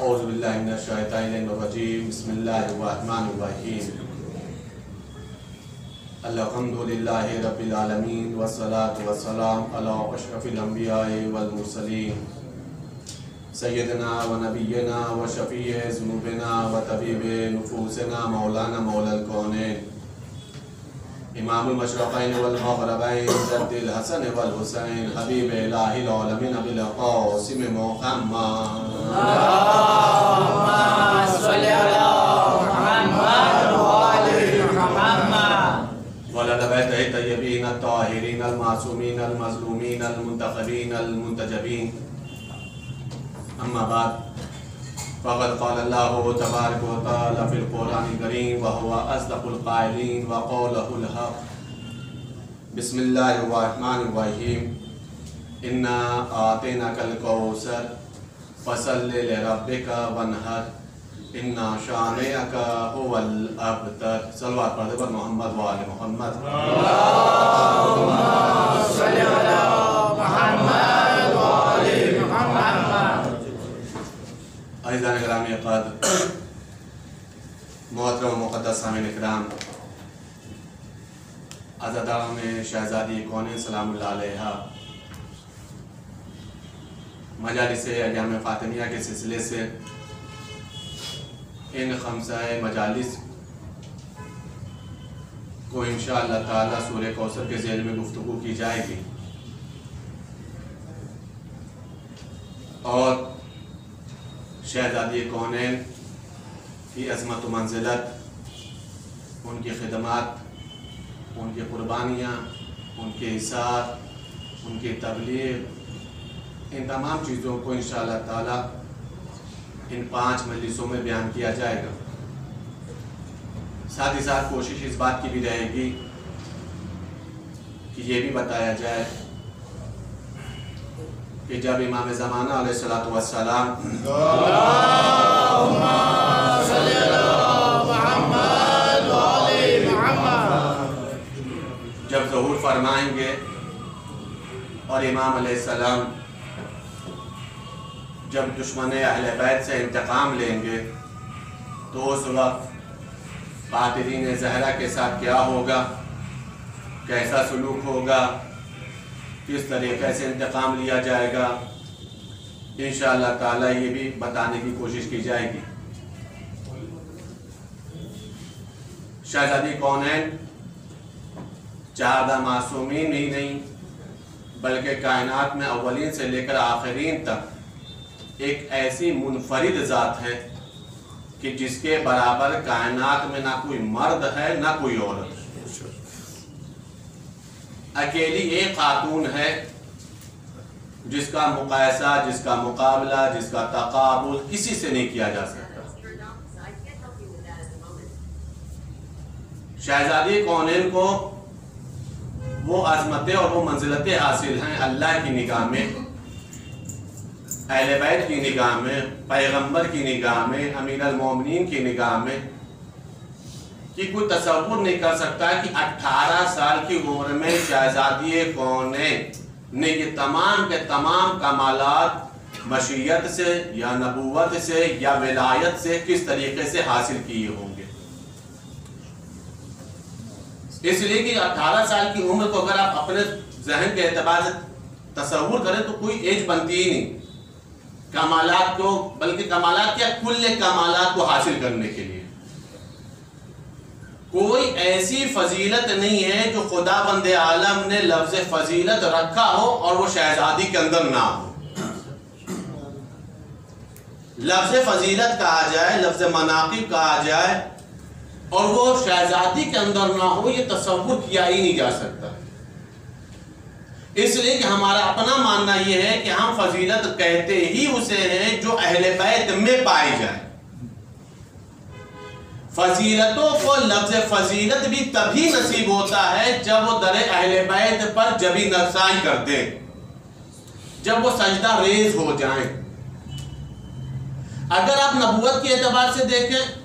أعوذ بالله من الشيطان الرجيم بسم الله الرحمن الرحيم الحمد لله رب العالمين والصلاة والسلام على أشرف الأنبياء والمرسلين سيدنا ونبينا وشفيع ذنوبنا وطبيب نفوسنا مولانا مولى الكونين امام المشرقين والمغربين جد الحسن والحسين حبيب اله العالمين بالقاسم محمد. اللهم صل على محمد الطيبين الطاهرين المعصومين المظلومين المنتخبين المنتجبين اما بعد فقد قال الله تبارك وتعالى في القرآن الكريم وهو أصدق القائلين وقوله الحق بسم الله الرحمن الرحيم إنا آتيناك الكوثر فصل لربك وانحر. إنا شانئك هو الأبتر صلوات پڑھتے پر محمد وآل محمد صل على محمد. وآل محمد عزیزان اکرامی قد محترم و مقدس سامعین اکرام عزادارہ میں شہزادی کونین سلام اللہ علیہ مجالس ایام فاطمیہ کے سلسلے سے ان خمسہ مجالس کو انشاءاللہ تعالی سورہ کوثر کے ذیل میں گفتگو کی جائے گی۔ اور شہزادی کونین کی عظمت و منزلت، ان کی خدمات، ان کی قربانیاں، ان کے اثار، ان کی تبلیغ ان تمام چیزوں کو انشاءاللہ تعالی ان پانچ مجلسوں میں بیان کیا جائے گا۔ ساتھ ہی ساتھ کوشش اس بات کی بھی رہے گی کہ یہ بھی بتایا جائے کہ جب امام زمانہ علیہ والسلام وآل محمد جب ظہور فرمائیں گے اور امام علیہ السلام جب دشمن اہل بیت سے انتقام لیں گے، تو اس وقت قاتلین زہرہ کے ساتھ کیا ہوگا؟ کیسا سلوک ہوگا؟ کس طریقے سے انتقام لیا جائے گا؟ انشاءاللہ تعالی یہ بھی بتانے کی کوشش کی جائے گی۔ شہزادی کونین چہادہ معصومین ہی نہیں، بلکہ کائنات میں اولین سے لے کر آخرین تک۔ ایک ایسی منفرد ذات ہے کہ جس کے برابر کائنات میں نہ کوئی مرد ہے، نہ کوئی عورت اکیلی ایک خاتون ہے، جس کا مقایسہ، جس کا مقابلہ، جس کا تقابل کسی سے نہیں کیا جا سکتا۔ شہزادی کونین کو وہ عظمتیں اور وہ منزلتیں حاصل ہیں اللہ کی نگاہ میں۔ اہل بیت کی نگاہ میں، پیغمبر کی نگاہ میں، امیر المومنین کی نگاہ میں کہ کوئی تصور نہیں کر سکتا کہ اٹھارہ سال کی عمر میں شہزادی کونین نے یہ تمام کے تمام کمالات مشیت سے یا نبوت سے یا ولایت سے کس طریقے سے حاصل کیے ہوں گے۔ اس لیے کہ اٹھارہ سال کی عمر کو اگر آپ اپنے ذہن کے اعتبار سے تصور کریں تو کوئی ایج بنتی ہی نہیں۔ کمالات کو، بلکہ کمالات کیا؟ کل کمالات کو حاصل کرنے کے لیے۔ کوئی ایسی فضیلت نہیں ہے جو خدا بند عالم نے لفظ فضیلت رکھا ہو اور وہ شہزادی کے اندر نہ ہو۔ لفظ فضیلت کہا جائے، لفظ مناقب کہا جائے اور وہ شہزادی کے اندر نہ ہو، یہ تصور کیا ہی نہیں جا سکتا۔ اس لیے کہ ہمارا اپنا ماننا یہ ہے کہ ہم فضیلت کہتے ہی اسے ہیں جو اہل بیت میں پائی جائے۔ فضیلتوں کو لفظ فضیلت بھی تبھی نصیب ہوتا ہے جب وہ در اہل بیت پر جبی نقصائی کر دیں جب وہ سجدہ ریز ہو جائیں اگر آپ نبوت کے اعتبار سے دیکھیں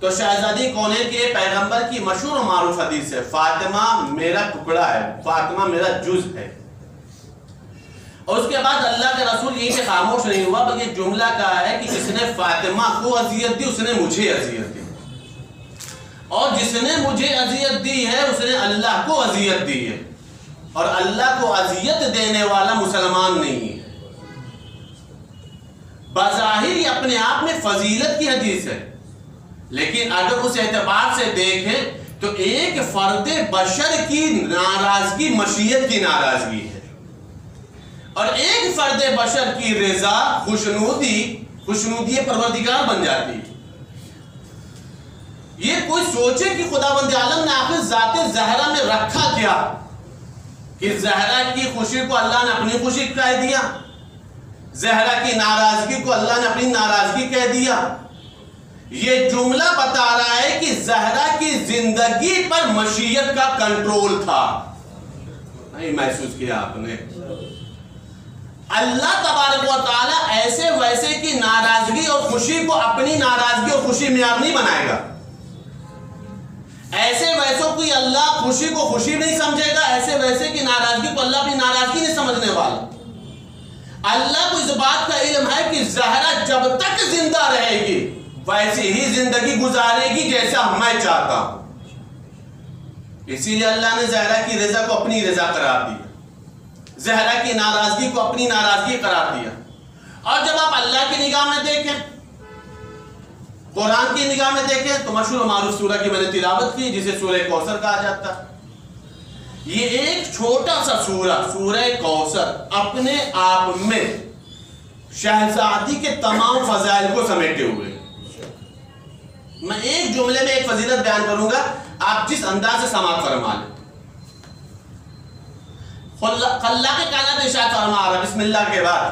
تو شہزادی کونین کے پیغمبر کی مشہور و معروف حدیث ہے، فاطمہ میرا ٹکڑا ہے، فاطمہ میرا جز ہے۔ اور اس کے بعد اللہ کے رسول یہیں پہ خاموش نہیں ہوا، بلکہ جملہ کہا ہے کہ جس نے فاطمہ کو اذیت دی، اس نے مجھے اذیت دی۔ اور جس نے مجھے اذیت دی ہے، اس نے اللہ کو اذیت دی ہے۔ اور اللہ کو اذیت دینے والا مسلمان نہیں ہے۔ بظاہر یہ اپنے آپ میں فضیلت کی حدیث ہے۔ لیکن اگر اس اعتبار سے دیکھیں تو ایک فرد بشر کی ناراضگی، مشیت کی ناراضگی ہے۔ اور ایک فرد بشر کی رضا، خوشنودی خوشنودی پروردگار بن جاتی ہے۔ یہ کوئی سوچے کہ خدا بند عالم نے آخر ذات زہرا میں رکھا کیا؟ کہ زہرا کی خوشی کو اللہ نے اپنی خوشی کہہ دیا۔ زہرا کی ناراضگی کو اللہ نے اپنی ناراضگی کہہ دیا۔ یہ جملہ بتا رہا ہے کہ زہرا کی زندگی پر مشیت کا کنٹرول تھا۔ نہیں محسوس کیا آپ نے؟ اللہ تبارک و تعالی ایسے ویسے کی ناراضگی اور خوشی کو اپنی ناراضگی اور خوشی معیار نہیں بنائے گا۔ ایسے ویسوں کی اللہ خوشی کو خوشی نہیں سمجھے گا، ایسے ویسے کی ناراضگی کو اللہ اپنی ناراضگی نہیں سمجھنے والا۔ اللہ کو اس بات کا علم ہے کہ زہرا جب تک زندہ رہے گی ویسی ہی زندگی گزارے گی جیسا میں چاہتا ہوں۔ اسی لیے اللہ نے زہرا کی رضا کو اپنی رضا قرار دیا۔ زہرا کی ناراضگی کو اپنی ناراضگی قرار دیا۔ اور جب آپ اللہ کی نگاہ میں دیکھیں، قرآن کی نگاہ میں دیکھیں، تو مشہور معروف سورہ کی میں نے تلاوت کی، جسے سورہ کوثر کہا جاتا۔ یہ ایک چھوٹا سا سورہ سورہ کوثر اپنے آپ میں شہزادی کے تمام فضائل کو سمیٹے ہوئے۔ میں ایک جملے میں ایک فضیلت بیان کروں گا، آپ جس انداز سے سماعت فرما لیں۔ خلا کے کائنات ارشاد فرما رہا، بسم اللہ کے بعد۔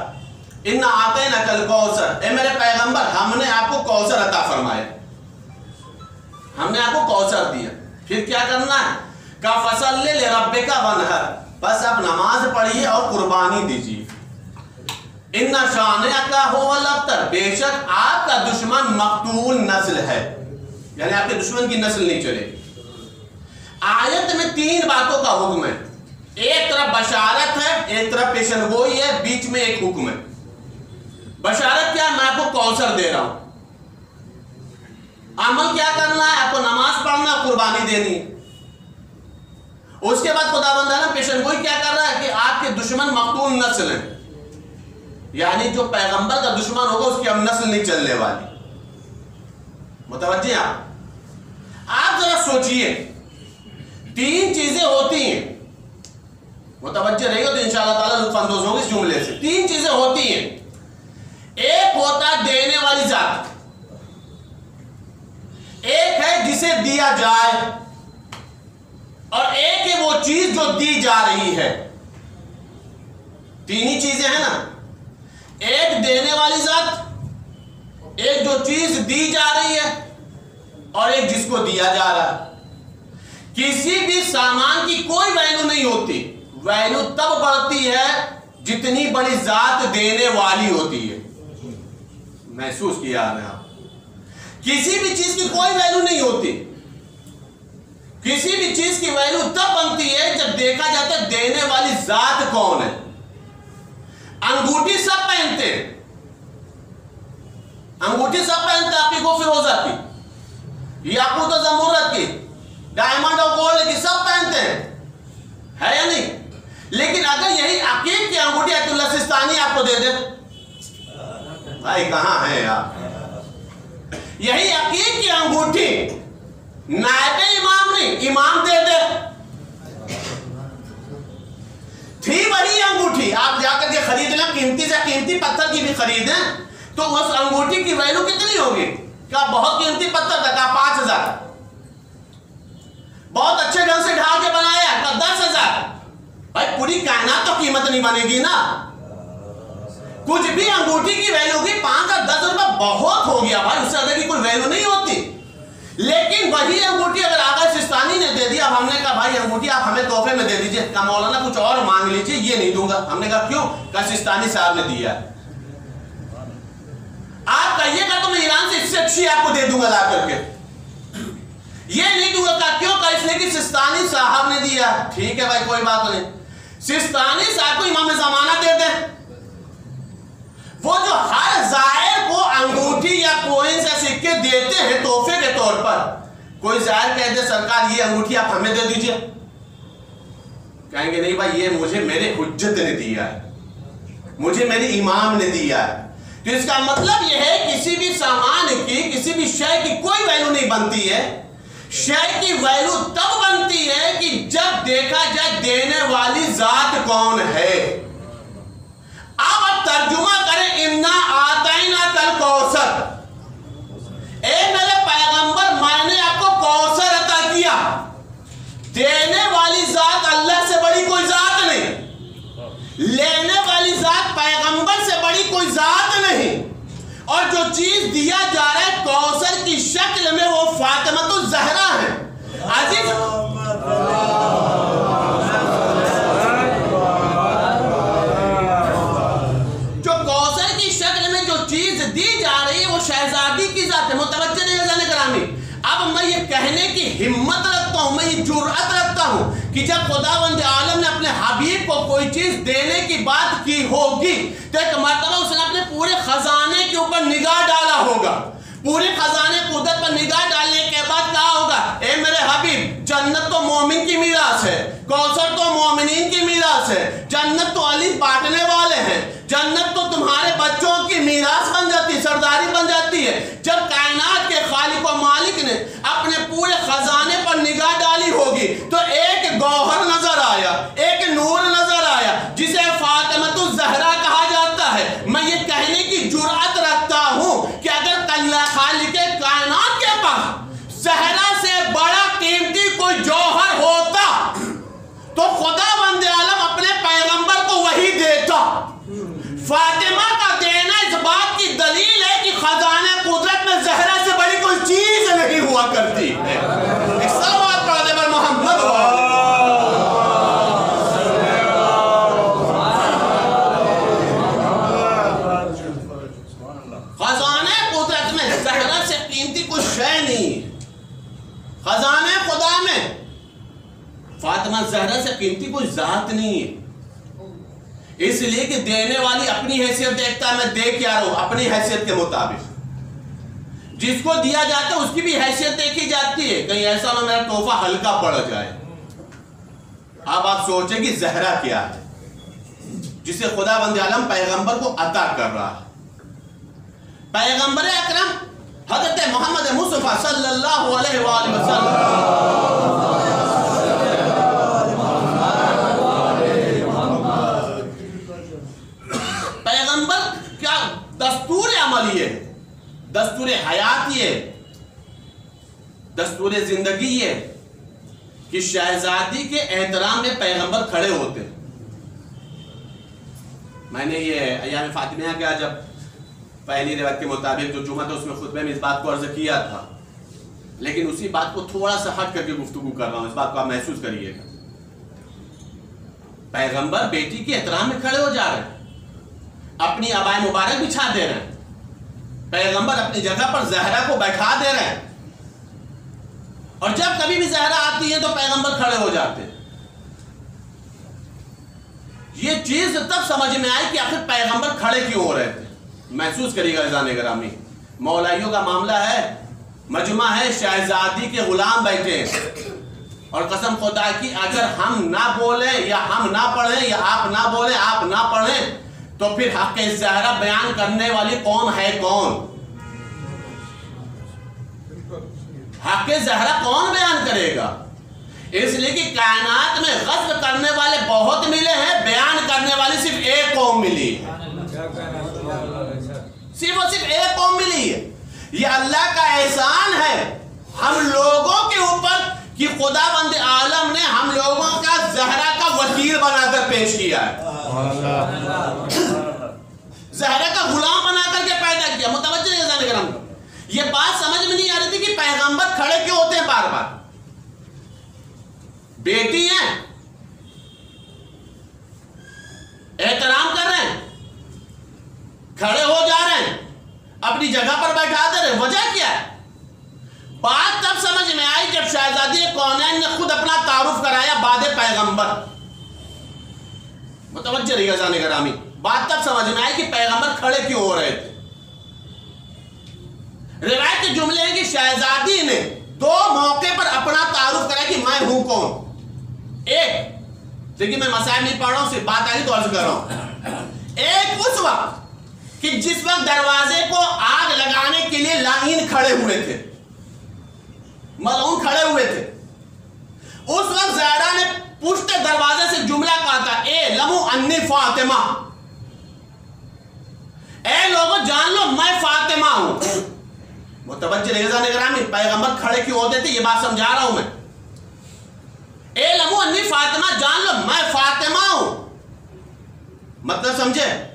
ان آتے نقل کوثر اے میرے پیغمبر، ہم نے آپ کو کوثر عطا فرمایا۔ ہم نے آپ کو کوثر دیا۔ پھر کیا کرنا ہے؟ کا فصل لے لے رب کا ونہر بس آپ نماز پڑھیے اور قربانی دیجیے۔ ان شان کا ہو الابتر بے شک آپ کا دشمن مقتول نسل ہے۔ یعنی آپ کے دشمن کی نسل نہیں چلے آیت میں تین باتوں کا حکم ہے۔ ایک طرف بشارت ہے، ایک طرف پیشن گوئی ہے، بیچ میں ایک حکم ہے۔ بشارت کیا میں آپ کو کوثر دے رہا ہوں۔ عمل کیا کرنا ہے؟ آپ کو نماز پڑھنا قربانی دینی ہے۔ اس کے بعد خدا بندہ پیشن گوئی کیا کر رہا ہے کہ آپ کے دشمن مقتول نسل ہیں۔ یعنی جو پیغمبر کا دشمن ہوگا، اس کی اب نسل نہیں چلنے والی۔ متوجہ آپ؟ آپ ذرا سوچئے۔ تین چیزیں ہوتی ہیں۔ متوجہ رہی ہو تو انشاءاللہ تعالیٰ لطف اندوز ہوگی اس جملے سے۔ تین چیزیں ہوتی ہیں۔ ایک ہوتا ہے دینے والی ذات۔ ایک ہے جسے دیا جائے۔ اور ایک ہے وہ چیز جو دی جا رہی ہے۔ تین ہی چیزیں ہیں نا۔ ایک دینے والی ذات، ایک جو چیز دی جا رہی ہے۔ اور ایک جس کو دیا جا رہا ہے۔ کسی بھی سامان کی کوئی ویلو نہیں ہوتی۔ ویلو تب بڑھتی ہے جتنی بڑی ذات دینے والی ہوتی ہے۔ محسوس کیا آپ نے آپ؟ کسی بھی چیز کی کوئی ویلو نہیں ہوتی۔ کسی بھی چیز کی ویلو تب بنتی ہے جب دیکھا جاتا ہے دینے والی ذات کون ہے۔ انگوٹھی سب پہنتے ہیں۔ انگوٹھی سب پہنتے آپ کی کو فروزہ کی۔ یاقوت و زمورت کی ڈائمنڈ اور گولڈ کی سب پہنتے ہیں۔ ہے یا نہیں؟ لیکن اگر یہی عقیق کی انگوٹھی ایت اللہ سستانی آپ کو دے دے۔ بھائی کہاں ہے آپ؟ یہی عقیق کی انگوٹھی۔ نائب امام نہیں، امام دے دے۔ تھی وہی انگوٹھی۔ آپ جا کر کے خرید لیں قیمتی سے قیمتی پتھر کی بھی خریدیں، تو اس انگوٹھی کی ویلو کتنی ہوگی؟ کیا بہت قیمتی پتھر تھا، کہا پانچ ہزار۔ بہت اچھے ڈھنگ سے ڈھال کے بنایا، کہا دس ہزار۔ بھائی، پوری کائنات تو قیمت نہیں بنے گی نا۔ کچھ بھی انگوٹھی کی ویلو کی پانچ اور دس روپے بہت ہو گیا، بھائی، اس سے زیادہ کی کوئی ویلو نہیں ہوتی۔ لیکن وہی انگوٹھی اگر آغا سستانی نے دے دیا اب ہم نے کہا بھائی، انگوٹھی آپ ہمیں تحفے میں دے دیجیے۔ کہا مولانا، کچھ اور مانگ لیجیے، یہ نہیں دوں گا۔ ہم نے کہا کیوں؟ کہا سستانی صاحب نے دیا۔ آپ کہیے گا تو میں ایران سے اس سے اچھی آپ کو دے دوں گا لا کر کے یہ نہیں دوں گا کہا کیوں کہا اس نے کہ سستانی صاحب نے دیا۔ ٹھیک ہے بھائی، کوئی بات نہیں۔ سستانی صاحب کو امام زمانہ دے دیں۔ وہ جو ہر زائر کو انگوٹھی یا کوئن سے سکے دیتے ہیں تحفے کے طور پر، کوئی زائر کہہ دے، سرکار، یہ انگوٹھی آپ ہمیں دے دیجیے۔ کہیں گے، نہیں بھائی، یہ مجھے میرے حجت نے دیا ہے۔ مجھے میرے امام نے دیا ہے۔ تو اس کا مطلب یہ ہے کسی بھی سامان کی، کسی بھی شے کی کوئی ویلو نہیں بنتی ہے۔ شے کی ویلو تب بنتی ہے کہ جب دیکھا جائے دینے والی ذات کون ہے۔ اب اب ترجمہ کریں امنا آتائنا کل کوثر اے میرے پیغمبر، میں نے آپ کو کوثر عطا کیا۔ دینے والی ذات اللہ سے بڑی کوئی ذات نہیں۔ لینے والی ذات پیغمبر سے بڑی کوئی ذات نہیں۔ اور جو چیز دیا جا رہا ہے کوثر کی شکل میں وہ فاطمہ تو زہرا ہے۔ عزیز۔ جو کوثر کی شکل میں جو چیز دی جا رہی ہے وہ شہزادی کی ذات ہے، متوجہ نہیں ہے زن کرامی اب میں یہ کہنے کی ہمت ہوں میں یہ جرأت رکھتا ہوں کہ جب خداوند عالم نے اپنے حبیب کو کوئی چیز دینے کی بات کی ہوگی تو ایک مرتبہ اس نے اپنے پورے خزانے کے اوپر نگاہ ڈالا ہوگا۔ پورے خزانے قدرت پر نگاہ ڈالنے کے بعد کہا ہوگا، اے میرے حبیب، جنت تو مومن کی میراث ہے، کوثر تو مومنین کی میراث ہے، جنت تو علی بانٹنے والے ہیں، جنت تو تمہارے بچوں کی میراث بن جاتی، سرداری بن جاتی ہے۔ جب کائنات کے خالق و مالک نے اپنے پورے خزانے پر نگاہ ڈالی ہوگی، تو ایک گوہر نظر آیا، ایک نور نظر آیا، جسے فاطمت الزہرا کہا جاتا ہے میں یہ کہنے کی جرأت رکھتا ہوں کہ اگر اللہ خالق کائنات کے پاس زہرا سے بڑا قیمتی کوئی جوہر ہوتا تو خدا بند عالم اپنے پیغمبر کو وہی دیتا فاطمہ کا دینا اس بات کی دلیل ہے کہ خزانے قدرت میں زہرا سے بڑی کوئی چیز نہیں ہوا کرتی۔ محمد خزانے قدرت میں زہرا سے قیمتی کوئی شے نہیں۔ ہے خدا میں۔ فاطمہ زہرا سے قیمتی کوئی ذات نہیں ہے۔ اس لیے کہ دینے والی اپنی حیثیت دیکھتا ہے، میں دے کیا رہا ہوں؟ اپنی حیثیت کے مطابق۔ جس کو دیا جاتا ہے، اس کی بھی حیثیت دیکھی جاتی ہے۔ کہیں ایسا نہ میرا تحفہ ہلکا پڑ جائے۔ اب آپ سوچیں کہ زہرا کیا ہے، جسے خدا بند عالم پیغمبر کو عطا کر رہا ہے۔ پیغمبر اکرم حضرت محمد مصطفیٰ صلی اللہ علیہ وآلہ وسلم۔ کیا دستور عملی ہے، دستور حیات یہ دستور زندگی یہ کہ شہزادی کے احترام میں پیغمبر کھڑے ہوتے ہیں۔ میں نے یہ ایام فاطمیہ کیا جب پہلی روایت کے مطابق جو جمعہ تھا، اس میں خطبے میں اس بات کو عرض کیا تھا۔ لیکن اسی بات کو تھوڑا سا ہٹ کر کے گفتگو کر رہا ہوں، اس بات کو آپ محسوس کریے گا۔ پیغمبر بیٹی کے احترام میں کھڑے ہو جا رہے ہیں۔ اپنی آبائے مبارک بچھا دے رہے ہیں۔ پیغمبر اپنی جگہ پر زہرا کو بیٹھا دے رہے ہیں۔ اور جب کبھی بھی زہرا آتی ہے تو پیغمبر کھڑے ہو جاتے ہیں۔ یہ چیز تب سمجھ میں آئی کہ آخر پیغمبر کھڑے کیوں ہو رہے تھے؟ محسوس کریے گا ایزان گرامی۔ مولائیوں کا معاملہ ہے۔ مجمع ہے، شہزادی کے غلام بیٹھے ہیں۔ اور قسم خدا کی، اگر ہم نہ بولیں یا ہم نہ پڑھیں یا آپ نہ بولیں، آپ نہ پڑھیں تو پھر حق زہرا بیان کرنے والی قوم ہے کون؟ حق زہرا کون بیان کرے گا؟ اس لیے کہ کائنات میں غصب کرنے والے بہت ملے ہیں، بیان کرنے والی صرف ایک قوم ملی۔ ہے صرف اور صرف ایک قوم ملی ہے۔ یہ اللہ کا احسان ہے۔ ہم لوگوں کے اوپر کہ خدا بند عالم نے ہم لوگوں کا زہرا کا وکیل بنا کر پیش کیا ہے۔ زہرا کا غلام بنا کر کے پیدا کیا۔ متوجہ کرم یہ بات سمجھ میں نہیں آ رہی تھی کہ پیغمبر کھڑے کیوں ہوتے ہیں بار بار؟ بیٹی ہیں۔ احترام کر رہے ہیں۔ کھڑے ہو جا رہے ہیں۔ اپنی جگہ پر بیٹھا دے رہے ہیں۔ وجہ کیا ہے؟ بات تب سمجھ میں آئی جب شہزادی کونین نے خود اپنا تعارف کرایا بعد پیغمبر۔ متوجہ رہی گا گرامی۔ بات تب سمجھ میں آئی کہ پیغمبر کھڑے کیوں ہو رہے تھے؟ روایت کے جملے ہیں کہ شہزادی نے دو موقع پر اپنا تعارف کرا کہ میں ہوں کون؟ ایک دیکھیں میں مسائل نہیں پڑھ رہا ہوں، صرف بات آئی تو عرض کر رہا ہوں۔ ایک، اس وقت کہ جس وقت دروازے کو آگ لگانے کے لیے لائن کھڑے ہوئے تھے۔ ملعون کھڑے ہوئے تھے۔ اس وقت زہرا نے پشت دروازے سے جملہ کہا تھا، اے لمو انی فاطمہ۔ اے لوگوں، جان لو میں فاطمہ ہوں۔ متوجہ رضا نگرامی پیغمبر کھڑے کیوں ہوتے تھے؟ یہ بات سمجھا رہا ہوں میں۔ اے لمو انی فاطمہ، جان لو میں فاطمہ ہوں۔ مطلب سمجھے،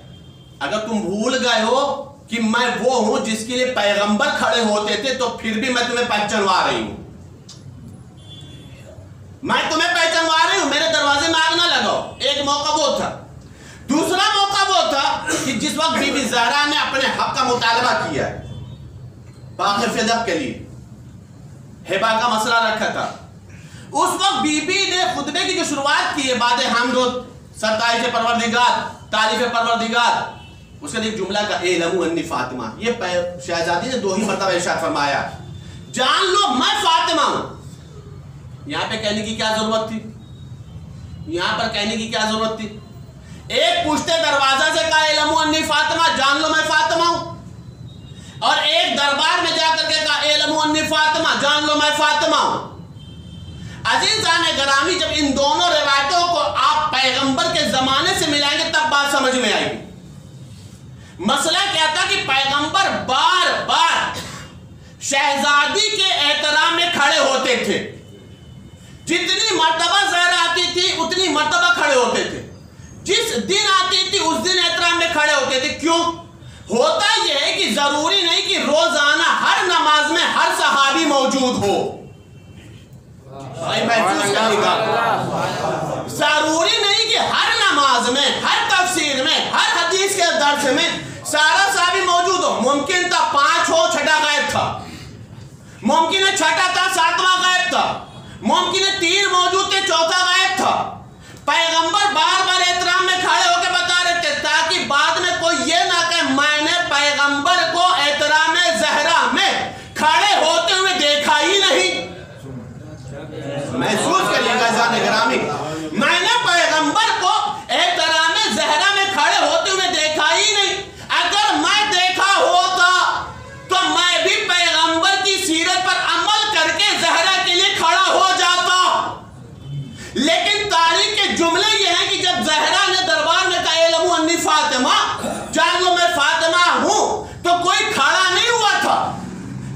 اگر تم بھول گئے ہو کہ میں وہ ہوں جس کے لیے پیغمبر کھڑے ہوتے تھے تو پھر بھی میں تمہیں پہچنوا رہی ہوں۔ میں تمہیں پہچنوا رہی ہوں، میرے دروازے میں آگ نہ لگاؤ۔ ایک موقع وہ تھا۔ دوسرا موقع وہ تھا کہ جس وقت بی بی زہرا نے اپنے حق کا مطالبہ کیا ہے، باقی فدق کے لیے۔ ہبا کا مسئلہ رکھا تھا۔ اس وقت بی بی نے خطبے کی جو شروعات کی ہے بعد حمد و ستائش پروردگار، تعریف پروردگار اس کا ایک جملہ کا اے لمو انی فاطمہ۔ یہ شہزادی نے دو ہی مرتبہ ارشاد فرمایا۔ جان لو میں فاطمہ ہوں۔ یہاں پہ کہنے کی کیا ضرورت تھی؟ یہاں پر کہنے کی کیا ضرورت تھی؟ ایک پوچھتے دروازہ سے کہا اے لمو انی فاطمہ، جان لو میں فاطمہ ہوں۔ اور ایک دربار میں جا کر کے کہا اے لمو انی فاطمہ، جان لو میں فاطمہ ہوں۔ عزیزان گرامی، جب ان دونوں روایتوں کو آپ پیغمبر کے زمانے سے ملائیں گے، تب بات سمجھ میں آئے گی مسئلہ کیا تھا کہ پیغمبر بار بار شہزادی کے احترام میں کھڑے ہوتے تھے۔ جتنی مرتبہ زہر آتی تھی، اتنی مرتبہ کھڑے ہوتے تھے۔ جس دن آتی تھی، اس دن احترام میں کھڑے ہوتے تھے۔ کیوں؟ ہوتا یہ ہے کہ ضروری نہیں کہ روزانہ ہر نماز میں ہر صحابی موجود ہو۔ بھائی محسوس کرے گا ضروری نہیں کہ ہر نماز میں، ہر تفسیر میں، ہر حدیث کے درس میں سارا صحابی موجود ہو۔ ممکن تھا پانچ ہو، چھٹا غائب تھا۔ ممکن ہے چھٹا تھا، ساتواں غائب تھا۔ ممکن ہے تین موجود تھے، چوتھا غائب تھا۔ پیغمبر بار بار احترام میں کھڑے ہو کے بتا رہے تھے، تاکہ بعد میں کوئی یہ نہ کہ میں نے پیغمبر کو احترام زہرا میں کھڑے ہوتے ہوئے دیکھا ہی نہیں۔ محسوس کریے گا گرامی۔ لیکن تاریخ کے جملے یہ ہیں کہ جب زہرا نے دربار میں کہا علم انی فاطمہ، جان لو میں فاطمہ ہوں، تو کوئی کھڑا نہیں ہوا تھا۔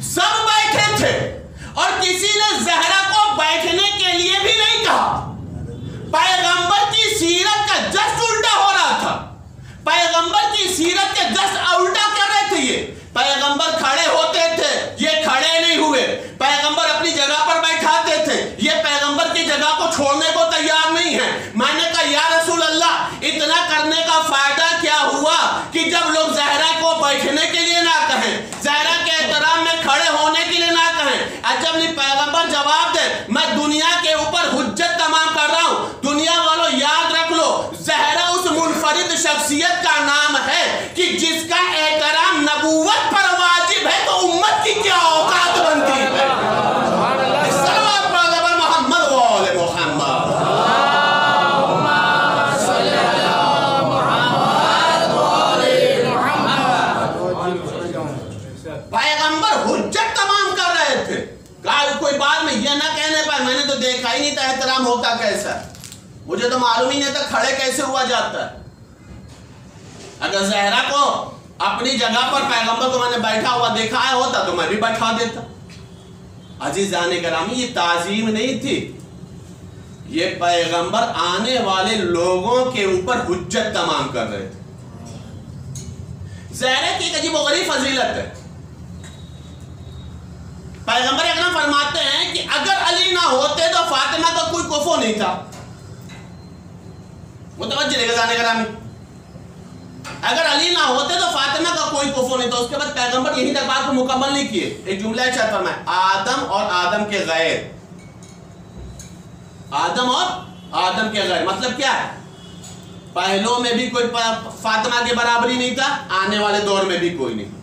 سب بیٹھے تھے۔ اور کسی نے زہرا کو بیٹھنے کے لیے بھی نہیں کہا۔ پیغمبر کی سیرت کا جسٹ الٹا ہو رہا تھا۔ پیغمبر کی سیرت کے جسٹ الٹا کر رہے تھے یہ۔ پیغمبر کھڑے ہوتے تھے، یہ کھڑے نہیں ہوئے۔ پیغمبر اپنی جگہ پر بیٹھاتے تھے، یہ پیغمبر جگہ کو چھوڑنے کو تیار نہیں ہے میں نے کہا، یا رسول اللہ، اتنا کرنے کا فائدہ کیا ہوا کہ جب لوگ زہرا کو بیٹھنے کے لیے نہ کہیں، زہرا کے احترام میں کھڑے ہونے کے لیے نہ کہیں۔ اچھا، اجب نہیں پیغمبر جواب دے، میں دنیا کے اوپر حجت تمام کر رہا ہوں۔ دنیا والوں یاد رکھ لو، زہرا اس منفرد شخصیت کا نام مجھے تو معلوم ہی نہیں تھا کھڑے کیسے ہوا جاتا ہے۔ اگر زہرا کو اپنی جگہ پر پیغمبر کو میں نے بیٹھا ہوا دیکھا ہے، ہوتا تو میں بھی بیٹھا دیتا۔ عزیز جانے گرامی، یہ تعظیم نہیں تھی۔ یہ پیغمبر آنے والے لوگوں کے اوپر حجت تمام کر رہے تھے۔ زہرے کی ایک عجیب و غریب فضیلت ہے۔ پیغمبر اکرم فرماتے ہیں کہ اگر علی نہ ہوتے تو فاطمہ کا کوئی کفو نہیں تھا۔ متوجہ لے گا جانے گرامی۔ اگر علی نہ ہوتے تو فاطمہ کا کوئی کفو نہیں تھا اس کے بعد پیغمبر یہی تک بات کو مکمل نہیں کیے۔ ایک جملہ چاہتا فرمائے، آدم اور آدم کے غیر۔ آدم اور آدم کے غیر مطلب کیا ہے؟ پہلوں میں بھی کوئی فاطمہ کے برابری نہیں تھا، آنے والے دور میں بھی کوئی نہیں۔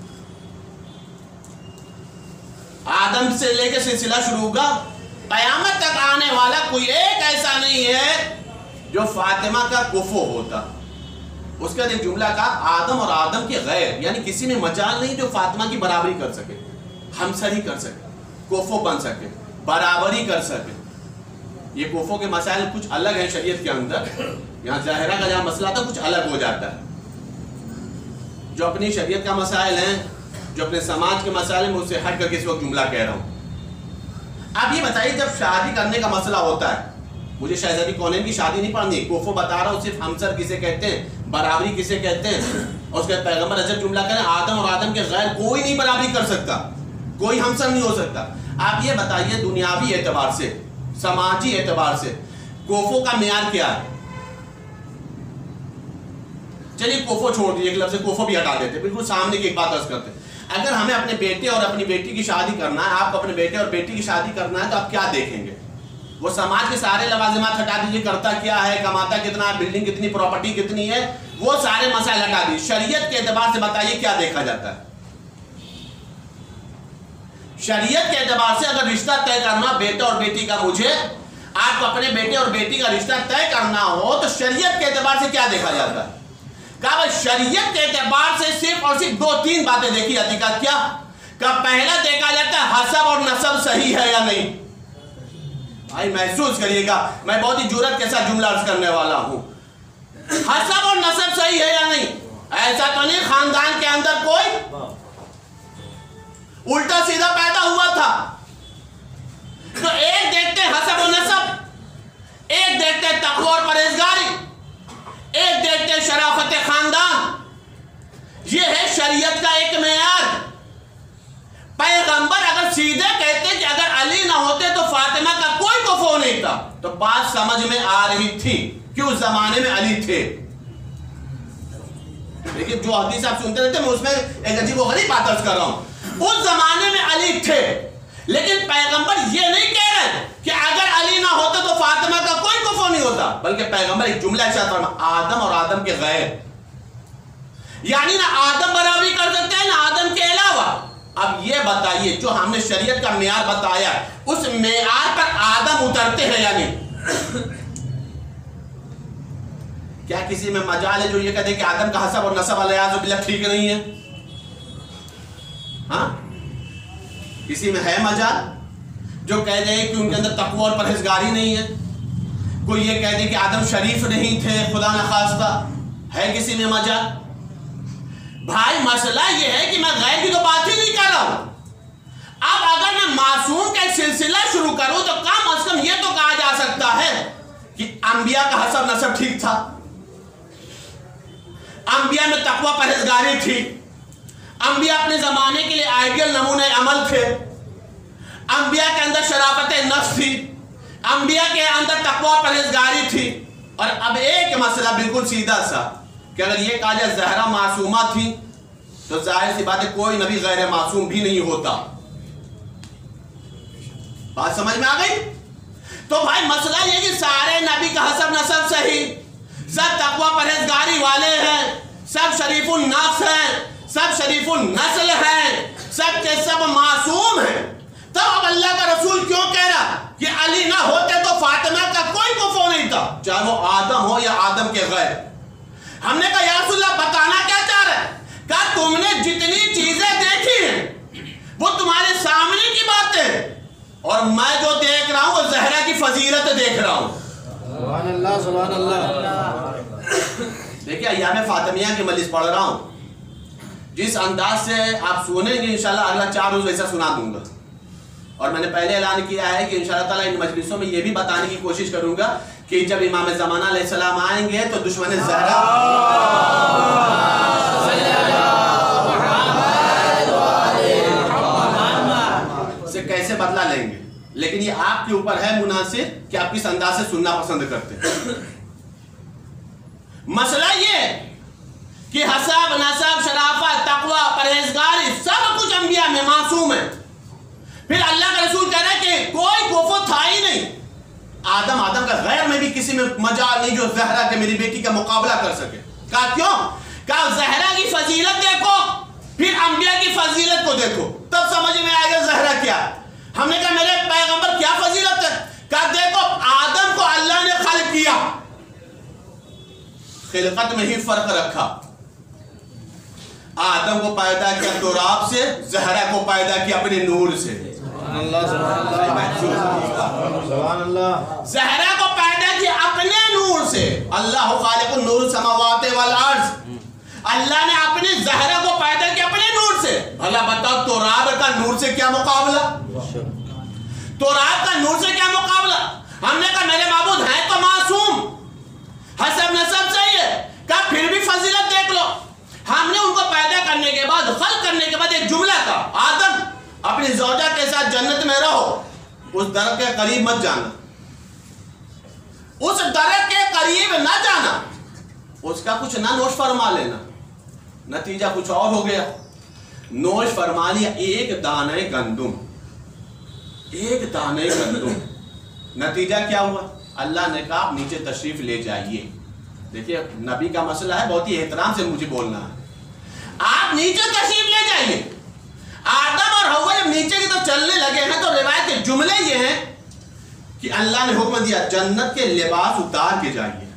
آدم سے لے کے سلسلہ شروع ہوگا، قیامت تک آنے والا کوئی ایک ایسا نہیں ہے جو فاطمہ کا کفو ہوتا۔ اس کا ایک جملہ کہا آدم اور آدم کے غیر یعنی کسی میں مجال نہیں جو فاطمہ کی برابری کر سکے، ہمسری کر سکے کوفو بن سکے، برابری کر سکے۔ یہ کوفوں کے مسائل کچھ الگ ہیں شریعت کے اندر۔ یہاں ظاہرہ کا جہاں مسئلہ تھا، کچھ الگ ہو جاتا ہے۔ جو اپنی شریعت کا مسائل ہیں، جو اپنے سماج کے مسائل ہیں، میں اس سے ہٹ کر کے اس وقت جملہ کہہ رہا ہوں۔ اب یہ بتائیے، جب شادی کرنے کا مسئلہ ہوتا ہے مجھے شہزادی کونین کی شادی نہیں پڑھنی۔ کوفو بتا رہا ہوں، صرف ہمسر کسے کہتے ہیں، برابری کسے کہتے ہیں؟ اور اس کے پیغمبر عجب جملہ کریں آدم اور آدم کے غیر کوئی نہیں برابری کر سکتا۔ کوئی ہمسر نہیں ہو سکتا۔ آپ یہ بتائیے دنیاوی اعتبار سے، سماجی اعتبار سے کوفو کا معیار کیا ہے؟ چلیے کوفو چھوڑ دیجیے ایک لفظ کوفو بھی ہٹا دیتے بالکل سامنے کی ایک بات عرض کرتے اگر ہمیں اپنے بیٹے اور اپنی بیٹی کی شادی کرنا ہے، آپ کو اپنے بیٹے اور بیٹی کی شادی کرنا ہے، تو آپ کیا دیکھیں گے؟ وہ سماج کے سارے لوازمات ہٹا دیجیے کرتا کیا ہے، کماتا کتنا ہے بلڈنگ کتنی پراپرٹی کتنی ہے، وہ سارے مسائل ہٹا دیجیے شریعت کے اعتبار سے بتائیے کیا دیکھا جاتا ہے؟ شریعت کے اعتبار سے اگر رشتہ طے کرنا بیٹا اور بیٹی کا، مجھے آپ کو اپنے بیٹے اور بیٹی کا رشتہ طے کرنا ہو، تو شریعت کے اعتبار سے کیا دیکھا جاتا ہے؟ کہا بھائی، شریعت کے اعتبار سے صرف اور صرف دو، تین باتیں دیکھی جاتی کا کیا؟ کہ پہلا دیکھا جاتا ہے حسب اور نصب صحیح ہے یا نہیں۔ بھائی محسوس کریے گا، میں بہت ہی جورت کے ساتھ جملہ عرض کرنے والا ہوں۔ حسب اور نصب صحیح ہے یا نہیں؟ ایسا تو نہیں، خاندان کے اندر کوئی الٹا سیدھا پیدا ہوا تھا۔ تو ایک دیکھتے حسب و نصب، ایک دیکھتے تقوی اور پرہیزگاری، ایک دیکھتے شرافت خاندان۔ یہ ہے شریعت کا ایک معیار۔ پیغمبر اگر سیدھے کہتے کہ اگر علی نہ ہوتے تو فاطمہ کا کوئی کفو نہیں تھا۔ تو بات سمجھ میں آ رہی تھی کہ اس زمانے میں علی تھے۔ لیکن جو حدیث آپ سنتے رہتے میں اس میں ایک عجیب و غریب بات عرض کر رہا ہوں۔ اس زمانے میں علی تھے، لیکن پیغمبر یہ نہیں کہہ رہے کہ اگر علی نہ ہوتا تو فاطمہ کا کوئی کفو نہیں ہوتا، بلکہ پیغمبر ایک جملہ ارشاد فرما، آدم اور آدم کے غیر۔ یعنی نہ آدم برابری کر سکتے ہیں، نہ آدم کے علاوہ۔ اب یہ بتائیے جو ہم نے شریعت کا معیار بتایا اس معیار پر آدم اترتے ہیں یعنی کیا کسی میں مجال ہے جو یہ کہتے کہ آدم کا حسب اور نصب علیہ باللہ ٹھیک نہیں ہے؟ ہاں؟ کسی میں ہے مجال جو کہہ دے کہ ان کے اندر تقوی اور پرہیزگاری نہیں ہے؟ کوئی یہ کہہ دے کہ آدم شریف نہیں تھے، خدا نخواستہ، ہے کسی میں مجال؟ بھائی مسئلہ یہ ہے کہ میں غیر کی تو بات ہی نہیں کر رہا ہوں۔ اب اگر میں معصوم کا ایک سلسلہ شروع کروں تو کم از کم یہ تو کہا جا سکتا ہے کہ انبیاء کا حسب نصب ٹھیک تھا۔ انبیاء میں تقوی پرہیزگاری تھی۔ انبیاء اپنے زمانے کے لیے آئیڈیل نمونہ عمل تھے۔ انبیاء کے اندر شرافت نفس تھی۔ انبیاء کے اندر تقوی پرہیزگاری تھی۔ اور اب ایک مسئلہ بالکل سیدھا سا۔ کہ اگر یہ کہا جائے زہرہ معصومہ تھی، تو ظاہر سی بات ہے کوئی نبی غیر معصوم بھی نہیں ہوتا۔ بات سمجھ میں آ گئی؟ تو بھائی مسئلہ یہ کہ سارے نبی کا حسب نصب صحیح، سب تقوی پرہیزگاری والے ہیں، سب شریف النفس ہیں، سب شریف النسل ہیں، سب کے سب معصوم ہیں۔ تو اب اللہ کا رسول کیوں کہہ رہا؟ کہ علی نہ ہوتے تو فاطمہ کا کوئی کفو نہیں تھا، چاہے وہ آدم ہو یا آدم کے غیر۔ ہم نے کہا یا رسول اللہ بتانا کیا چاہ رہے ہیں کہا تم نے جتنی چیزیں دیکھی ہیں وہ تمہارے سامنے کی باتیں اور میں جو دیکھ رہا ہوں وہ زہرہ کی فضیلت دیکھ رہا ہوں۔ سبحان اللہ سبحان اللہ۔ دیکھیں ایام فاطمیہ کی مجلس پڑھ رہا ہوں۔ جس انداز سے آپ سنیں گے انشاءاللہ اگلا چار روز ویسا سنا دوں گا۔ اور میں نے پہلے اعلان کیا ہے کہ انشاءاللہ تعالیٰ ان مجلسوں میں یہ بھی بتانے کی کوشش کروں گا کہ جب امام زمانہ علیہ السلام آئیں گے تو دشمن زہرہ سے کیسے بدلہ لیں گے؟ لیکن یہ آپ کے اوپر ہے مناسب کہ آپ کس انداز سے سننا پسند کرتے ہیں۔ مسئلہ یہ کہ حساب نصب شرافت تقوی پرہیزگاری سب کچھ انبیاء میں معصوم ہے پھر اللہ کا رسول کہہ رہا ہے کہ کوئی کفو تھا ہی نہیں۔ آدم آدم کا غیر میں بھی کسی میں مجال نہیں جو زہرا کے میری بیٹی کا مقابلہ کر سکے۔ کہا کیوں؟ کہا زہرا کی فضیلت دیکھو، پھر انبیاء کی فضیلت کو دیکھو۔ تب سمجھ میں آئے گا زہرا کیا۔ ہم نے کہا میرے پیغمبر کیا فضیلت ہے؟ کہا دیکھو، آدم کو اللہ نے خلق کیا۔ خلقت میں ہی فرق رکھا۔ آدم کو پیدا کیا تراب سے، زہرا کو پیدا کیا اپنے نور سے۔ اللہ، سبحان اللہ زہرا کو پیدا کیا اپنے نور سے۔ اللہ خالق النور السماوات والارض۔ اللہ نے اپنے زہرا کو پیدا کیا اپنے نور سے۔ بھلا بتاؤ تراب کا نور سے کیا مقابلہ؟ تراب کا نور سے کیا مقابلہ؟ ہم نے کہا، میرے معبود ہیں تو معصوم۔ حسب نسب صحیح ہے۔ کہا، پھر بھی فضیلت دیکھ لو۔ ہم نے ان کو پیدا کرنے کے بعد، خلق کرنے کے بعد ایک جملہ تھا آدم۔ اپنی زوجہ کے ساتھ جنت میں رہو، اس درخت کے قریب مت جانا۔ اس درخت کے قریب نہ جانا۔ اس کا کچھ نہ نوش فرما لینا۔ نتیجہ کچھ اور ہو گیا۔ نوش فرما لیا ایک دانے گندم۔ ایک دانے گندم۔ نتیجہ کیا ہوا؟ اللہ نے کہا آپ نیچے تشریف لے جائیے۔ دیکھیے، نبی کا مسئلہ ہے، بہت ہی احترام سے مجھے بولنا ہے۔ آپ نیچے تشریف لے جائیے۔ آدم اور ہوا جب نیچے کی تو چلنے لگے ہیں تو روایت کے جملے یہ ہیں کہ اللہ نے حکم دیا جنت کے لباس اتار کے جائیے۔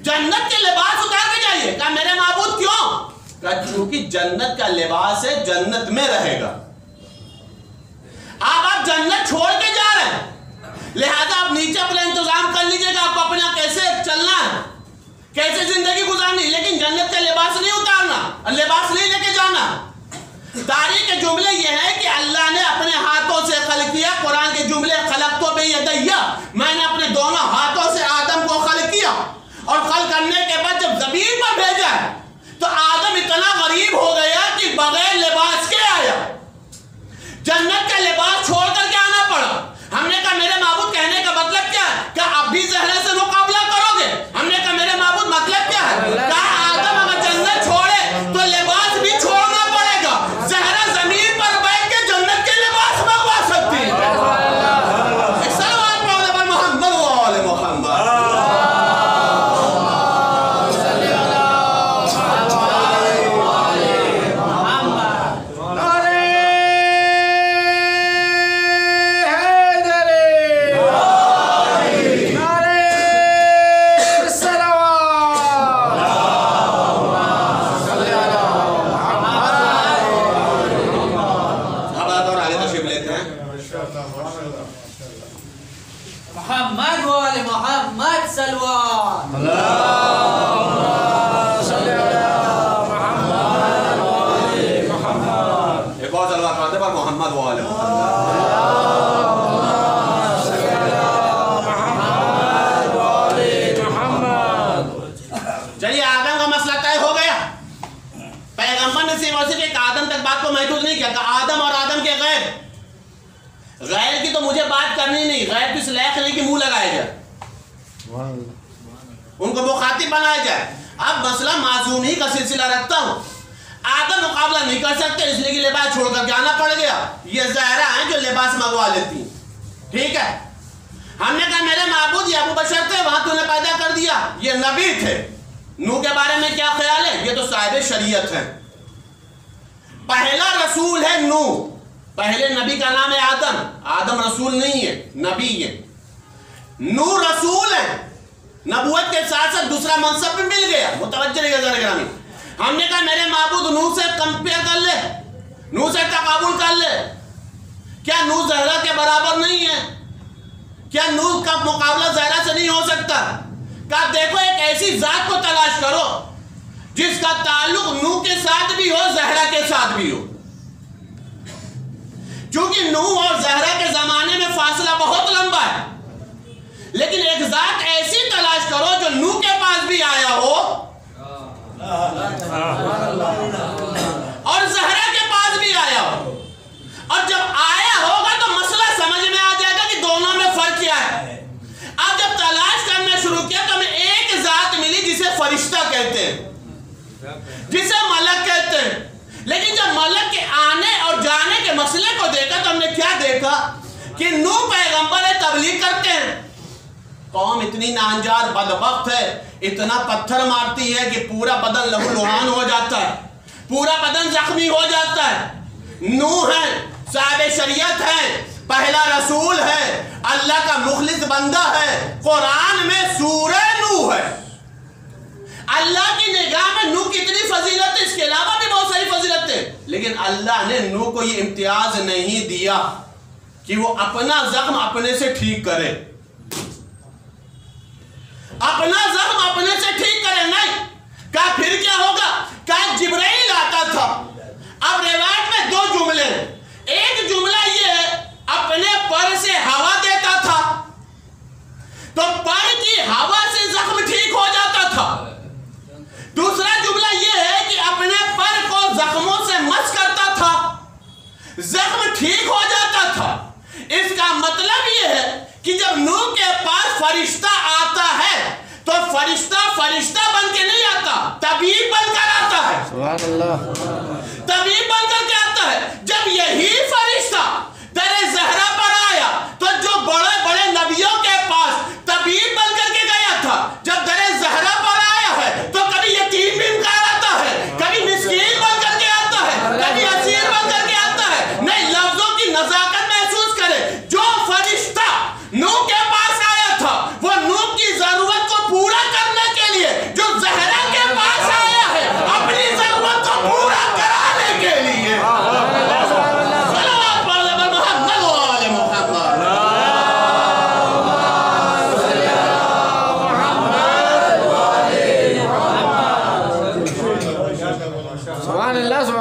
جنت کے لباس اتار کے جائیے۔ کہا میرے معبود کیوں؟ کہا چونکہ جنت کا لباس ہے، جنت میں رہے گا۔ آپ آپ جنت چھوڑ کے جا رہے ہیں۔ لہذا آپ نیچے اپنا انتظام کر لیجیے گا، آپ کو اپنا کیسے چلنا ہے؟ کیسے جنت کا لباس نہیں اتارنا، لباس نہیں لے کے جانا۔ تاریخ کے جملے یہ ہیں کہ اللہ نے اپنے ہاتھوں سے خلق کیا، قرآن کے جملے خلق تو بے یدیہ میں نے اپنے دونوں ہاتھوں سے آدم کو خلق کیا۔ اور خلق کرنے کے بعد جب زمین پر بھیجا ہے، تو آدم اتنا غریب ہو گیا کہ بغیر لباس کے آیا۔ جنت کا لباس چھوڑ کر کے آنا پڑا۔ ہم نے کہا، میرے معبود کہنے کا مطلب کیا کہ اب بھی زہرے غیر کو نہیں کہ منہ لگایا جائے۔ ان کو مخاطب بنایا جائے۔ اب مسئلہ معصوم ہی کا سلسلہ رکھتا ہوں۔ آدم مقابلہ نہیں کر سکتے، اس لیے کہ لباس چھوڑ کر کے آنا پڑ گیا۔ یہ زہرا ہیں جو لباس منگوا لیتی۔ ہیں ٹھیک ہے۔ ہم نے کہا، میرے معبود یہ ابو بشر تھے، وہاں تو نے پیدا کر دیا۔ یہ نبی تھے۔ نو کے بارے میں کیا خیال ہے؟ یہ تو صاحب شریعت ہے پہلا رسول ہے نو پہلے نبی کا نام ہے آدم۔ آدم رسول نہیں ہے، نبی ہے۔ نو رسول ہے۔ نبوت کے ساتھ ساتھ دوسرا منصب بھی مل گیا۔ متوجہ رہیے ذرا گرامی۔ ہم نے کہا میرے معبود نو سے کمپیئر کر لے۔ نو سے تقابل کر لے۔ کیا نو زہرا کے برابر نہیں ہے؟ کیا نو کا مقابلہ زہرا سے نہیں ہو سکتا؟ کہا دیکھو، ایک ایسی ذات کو تلاش کرو، جس کا تعلق نو کے ساتھ بھی ہو، زہرا کے ساتھ بھی ہو۔ چونکہ نو اور زہرا کے زمانے میں فاصلہ بہت لمبا ہے۔ لیکن ایک ذات ایسی تلاش کرو جو نو کے پاس بھی آیا ہو۔ اور زہرا کے پاس بھی آیا ہو۔ اور جب آیا ہوگا تو مسئلہ سمجھ میں آ جائے گا کہ دونوں میں فرق کیا ہے۔ اب جب تلاش کرنا شروع کیا تو ہمیں ایک ذات ملی جسے فرشتہ کہتے ہیں۔ جسے ملک کہتے ہیں۔ لیکن جب ملک کے آنے اور جانے کے مسئلے کو دیکھا تو ہم نے کیا دیکھا کہ نو پیغمبر تبلیغ کرتے ہیں۔ قوم اتنی نانجار بدبخت ہے، اتنا پتھر مارتی ہے کہ پورا بدن لہو لہان ہو جاتا ہے۔ پورا بدن زخمی ہو جاتا ہے۔ نو ہے، صاحب شریعت ہے، پہلا رسول ہے۔ اللہ کا مخلص بندہ ہے۔ قرآن میں سورہ نو ہے۔ اللہ کی نگاہ میں نو کتنی فضیلت ہے، اس کے علاوہ بھی بہت ساری فضیلت ہے لیکن اللہ نے نو کو یہ امتیاز نہیں دیا کہ وہ اپنا زخم اپنے سے ٹھیک کرے۔ اپنا زخم اپنے سے ٹھیک کرے نہیں۔ کہا، پھر کیا ہوگا؟ کہا، جبرائیل آتا تھا۔ اب روایت میں دو جملے ہیں۔ ایک جملہ یہ ہے، اپنے پر سے ہوا دیتا تھا۔ تو پر کی ہوا سے زخم ٹھیک ہو جاتا تھا۔ دوسرا جملہ یہ ہے کہ اپنے پر کو زخموں سے مس کرتا تھا۔ زخم ٹھیک ہو جاتا تھا۔ اس کا مطلب یہ ہے کہ جب نوح کے پاس فرشتہ آتا ہے تو فرشتہ فرشتہ بن کے نہیں آتا طبیب بن کر آتا ہے۔ سبحان اللہ۔ طبیب بن کر کے آتا ہے۔ جب یہی فرشتہ در زہرا پر آیا تو جو بڑے بڑے نبیوں کے پاس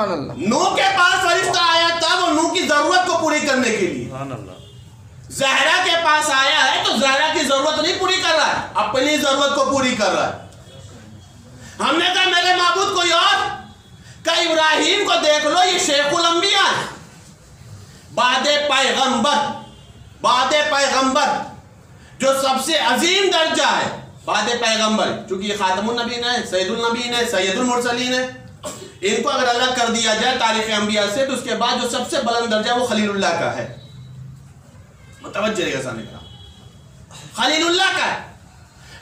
سبحان اللہ. سبحان اللہ نوح کے پاس فرشتہ آیا تھا وہ نوح کی ضرورت کو پوری کرنے کے لیے۔ زہرا کے پاس آیا ہے تو زہرا کی ضرورت نہیں پوری کر رہا ہے اپنی ضرورت کو پوری کر رہا ہے۔ ہم نے کہا میرے معبود کوئی اور؟ کہ ابراہیم کو دیکھ لو یہ شیخ الانبیاء ہے۔ بعد پیغمبر بعد پیغمبر جو سب سے عظیم درجہ ہے۔ بعد پیغمبر چونکہ یہ خاتم النبین ہے سید النبین ہے سید المرسلین ہے ان کو اگر الگ کر دیا جائے تاریخ انبیاء سے، تو اس کے بعد جو سب سے بلند درجہ ہے وہ خلیل اللہ کا ہے۔ متوجہ رہے گا سامنے کا خلیل اللہ کا ہے۔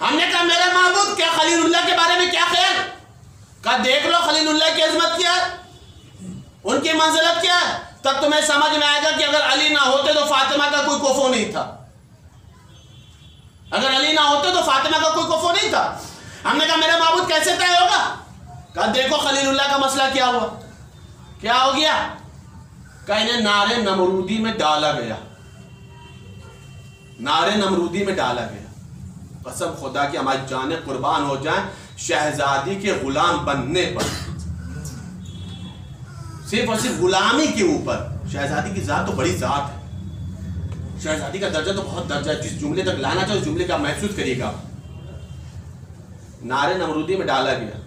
ہم نے کہا میرا معبود، کیا خلیل اللہ کے بارے میں کیا خیال کہا، دیکھ لو خلیل اللہ کی عظمت کیا ہے۔ ان کی منزلت کیا ہے؟ تب تمہیں سمجھ میں آئے گا کہ اگر علی نہ ہوتے تو فاطمہ کا کوئی کوفو نہیں تھا۔ اگر علی نہ ہوتے تو فاطمہ کا کوئی کوفو نہیں تھا۔ ہم نے کہا میرا معبود کیسے طے ہوگا؟ کہا، دیکھو خلیل اللہ کا مسئلہ کیا ہوا؟ کیا ہو گیا؟ کہا، انہیں نارے نمرودی میں ڈالا گیا۔ نارے نمرودی میں ڈالا گیا۔ قسم خدا کی ہماری جانیں قربان ہو جائیں شہزادی کے غلام بننے پر۔ صرف اور صرف غلامی کے اوپر۔ شہزادی کی ذات تو بڑی ذات ہے۔ شہزادی کا درجہ تو بہت درجہ ہے۔ جس جملے تک لانا چاہے اس جملے کا محسوس کریے گا۔ نارے نمرودی میں ڈالا گیا۔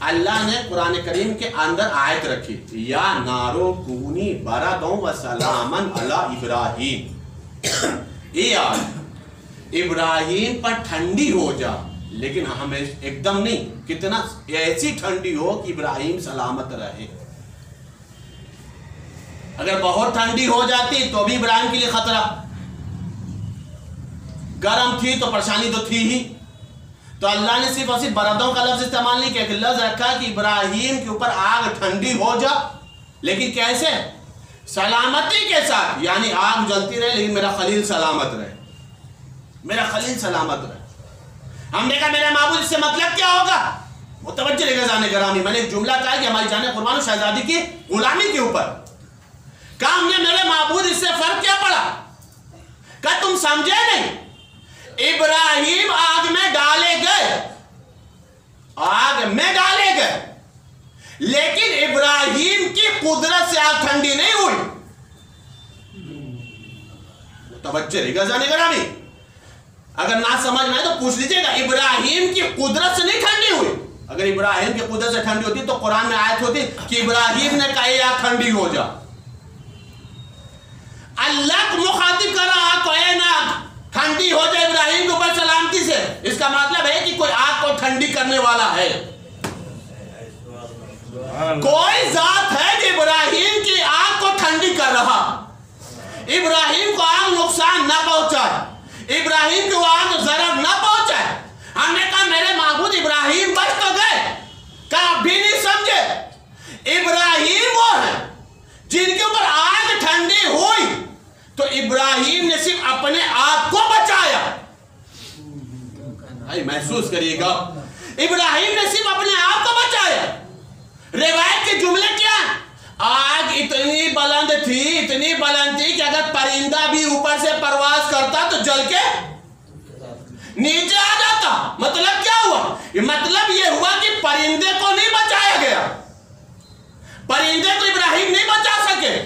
اللہ نے قرآن کریم کے اندر آیت رکھی۔ یا نارو کونی بردوں و سلامن علی ابراہیم۔ یہ آیت ابراہیم پر ٹھنڈی ہو جا، لیکن ہمیں ایک دم نہیں، کتنا ایسی ٹھنڈی ہو کہ ابراہیم سلامت رہے۔ اگر بہت ٹھنڈی ہو جاتی تو بھی ابراہیم کے لیے خطرہ۔ گرم تھی تو پریشانی تو تھی ہی۔ تو اللہ نے صرف اور صرف بردوں کا لفظ استعمال نہیں کیا کہ لفظ رکھا کہ ابراہیم کے اوپر آگ ٹھنڈی ہو جا۔ لیکن کیسے؟ سلامتی کے ساتھ۔ یعنی آگ جلتی رہے لیکن میرا خلیل سلامت رہے۔ میرا خلیل سلامت رہے۔ ہم نے کہا میرا معبود، اس سے مطلب کیا ہوگا؟ متوجہ رہے گا جانے گرامی۔ میں نے ایک جملہ کہا کہ ہماری جانے قربان شہزادی کی غلامی کے اوپر۔ کہا ہم نے میرے معبود، اس سے فرق کیا پڑا؟ کہا تم سمجھے نہیں۔ ابراہیم آگ میں ڈالے گئے۔ آگ میں ڈالے گئے۔ لیکن ابراہیم کی قدرت سے آگ ٹھنڈی نہیں ہوئی۔ توجہ رہے گا جانے گرامی۔ اگر نہ سمجھ میں تو پوچھ لیجیے گا، ابراہیم کی قدرت سے نہیں ٹھنڈی ہوئی۔ اگر ابراہیم کی قدرت سے ٹھنڈی ہوتی تو قرآن میں آیت ہوتی کہ ابراہیم نے کہا یہ آگ ٹھنڈی ہو جا۔ اللہ کو مخاطب کر رہا کو اے ناگ۔ ٹھنڈی ہو جائے ابراہیم کے اوپر سلامتی سے۔ اس کا مطلب ہے کہ کوئی آگ کو ٹھنڈی کرنے والا ہے۔ کوئی ذات ہے جو ابراہیم کی آگ کو ٹھنڈی کر رہا۔ ابراہیم کو آگ نقصان نہ پہنچائے۔ ابراہیم کو آگ ضرر نہ پہنچائے۔ ہم نے کہا، میرے معبود ابراہیم بچ تو گئے۔ کہا بھی نہیں سمجھے۔ ابراہیم وہ ہے جن کے اوپر آگ ٹھنڈی ہوئی۔ تو ابراہیم نے صرف اپنے آپ کو بچایا بھائی محسوس کریے گا۔ ابراہیم نے صرف اپنے آپ کو بچایا۔ روایت کے جملے کیا آگ اتنی بلند تھی، اتنی بلند تھی کہ اگر پرندہ بھی اوپر سے پرواز کرتا تو جل کے نیچے آ جاتا۔ مطلب کیا ہوا؟ مطلب یہ ہوا کہ پرندے کو نہیں بچایا گیا۔ پرندے کو ابراہیم نہیں بچا سکے۔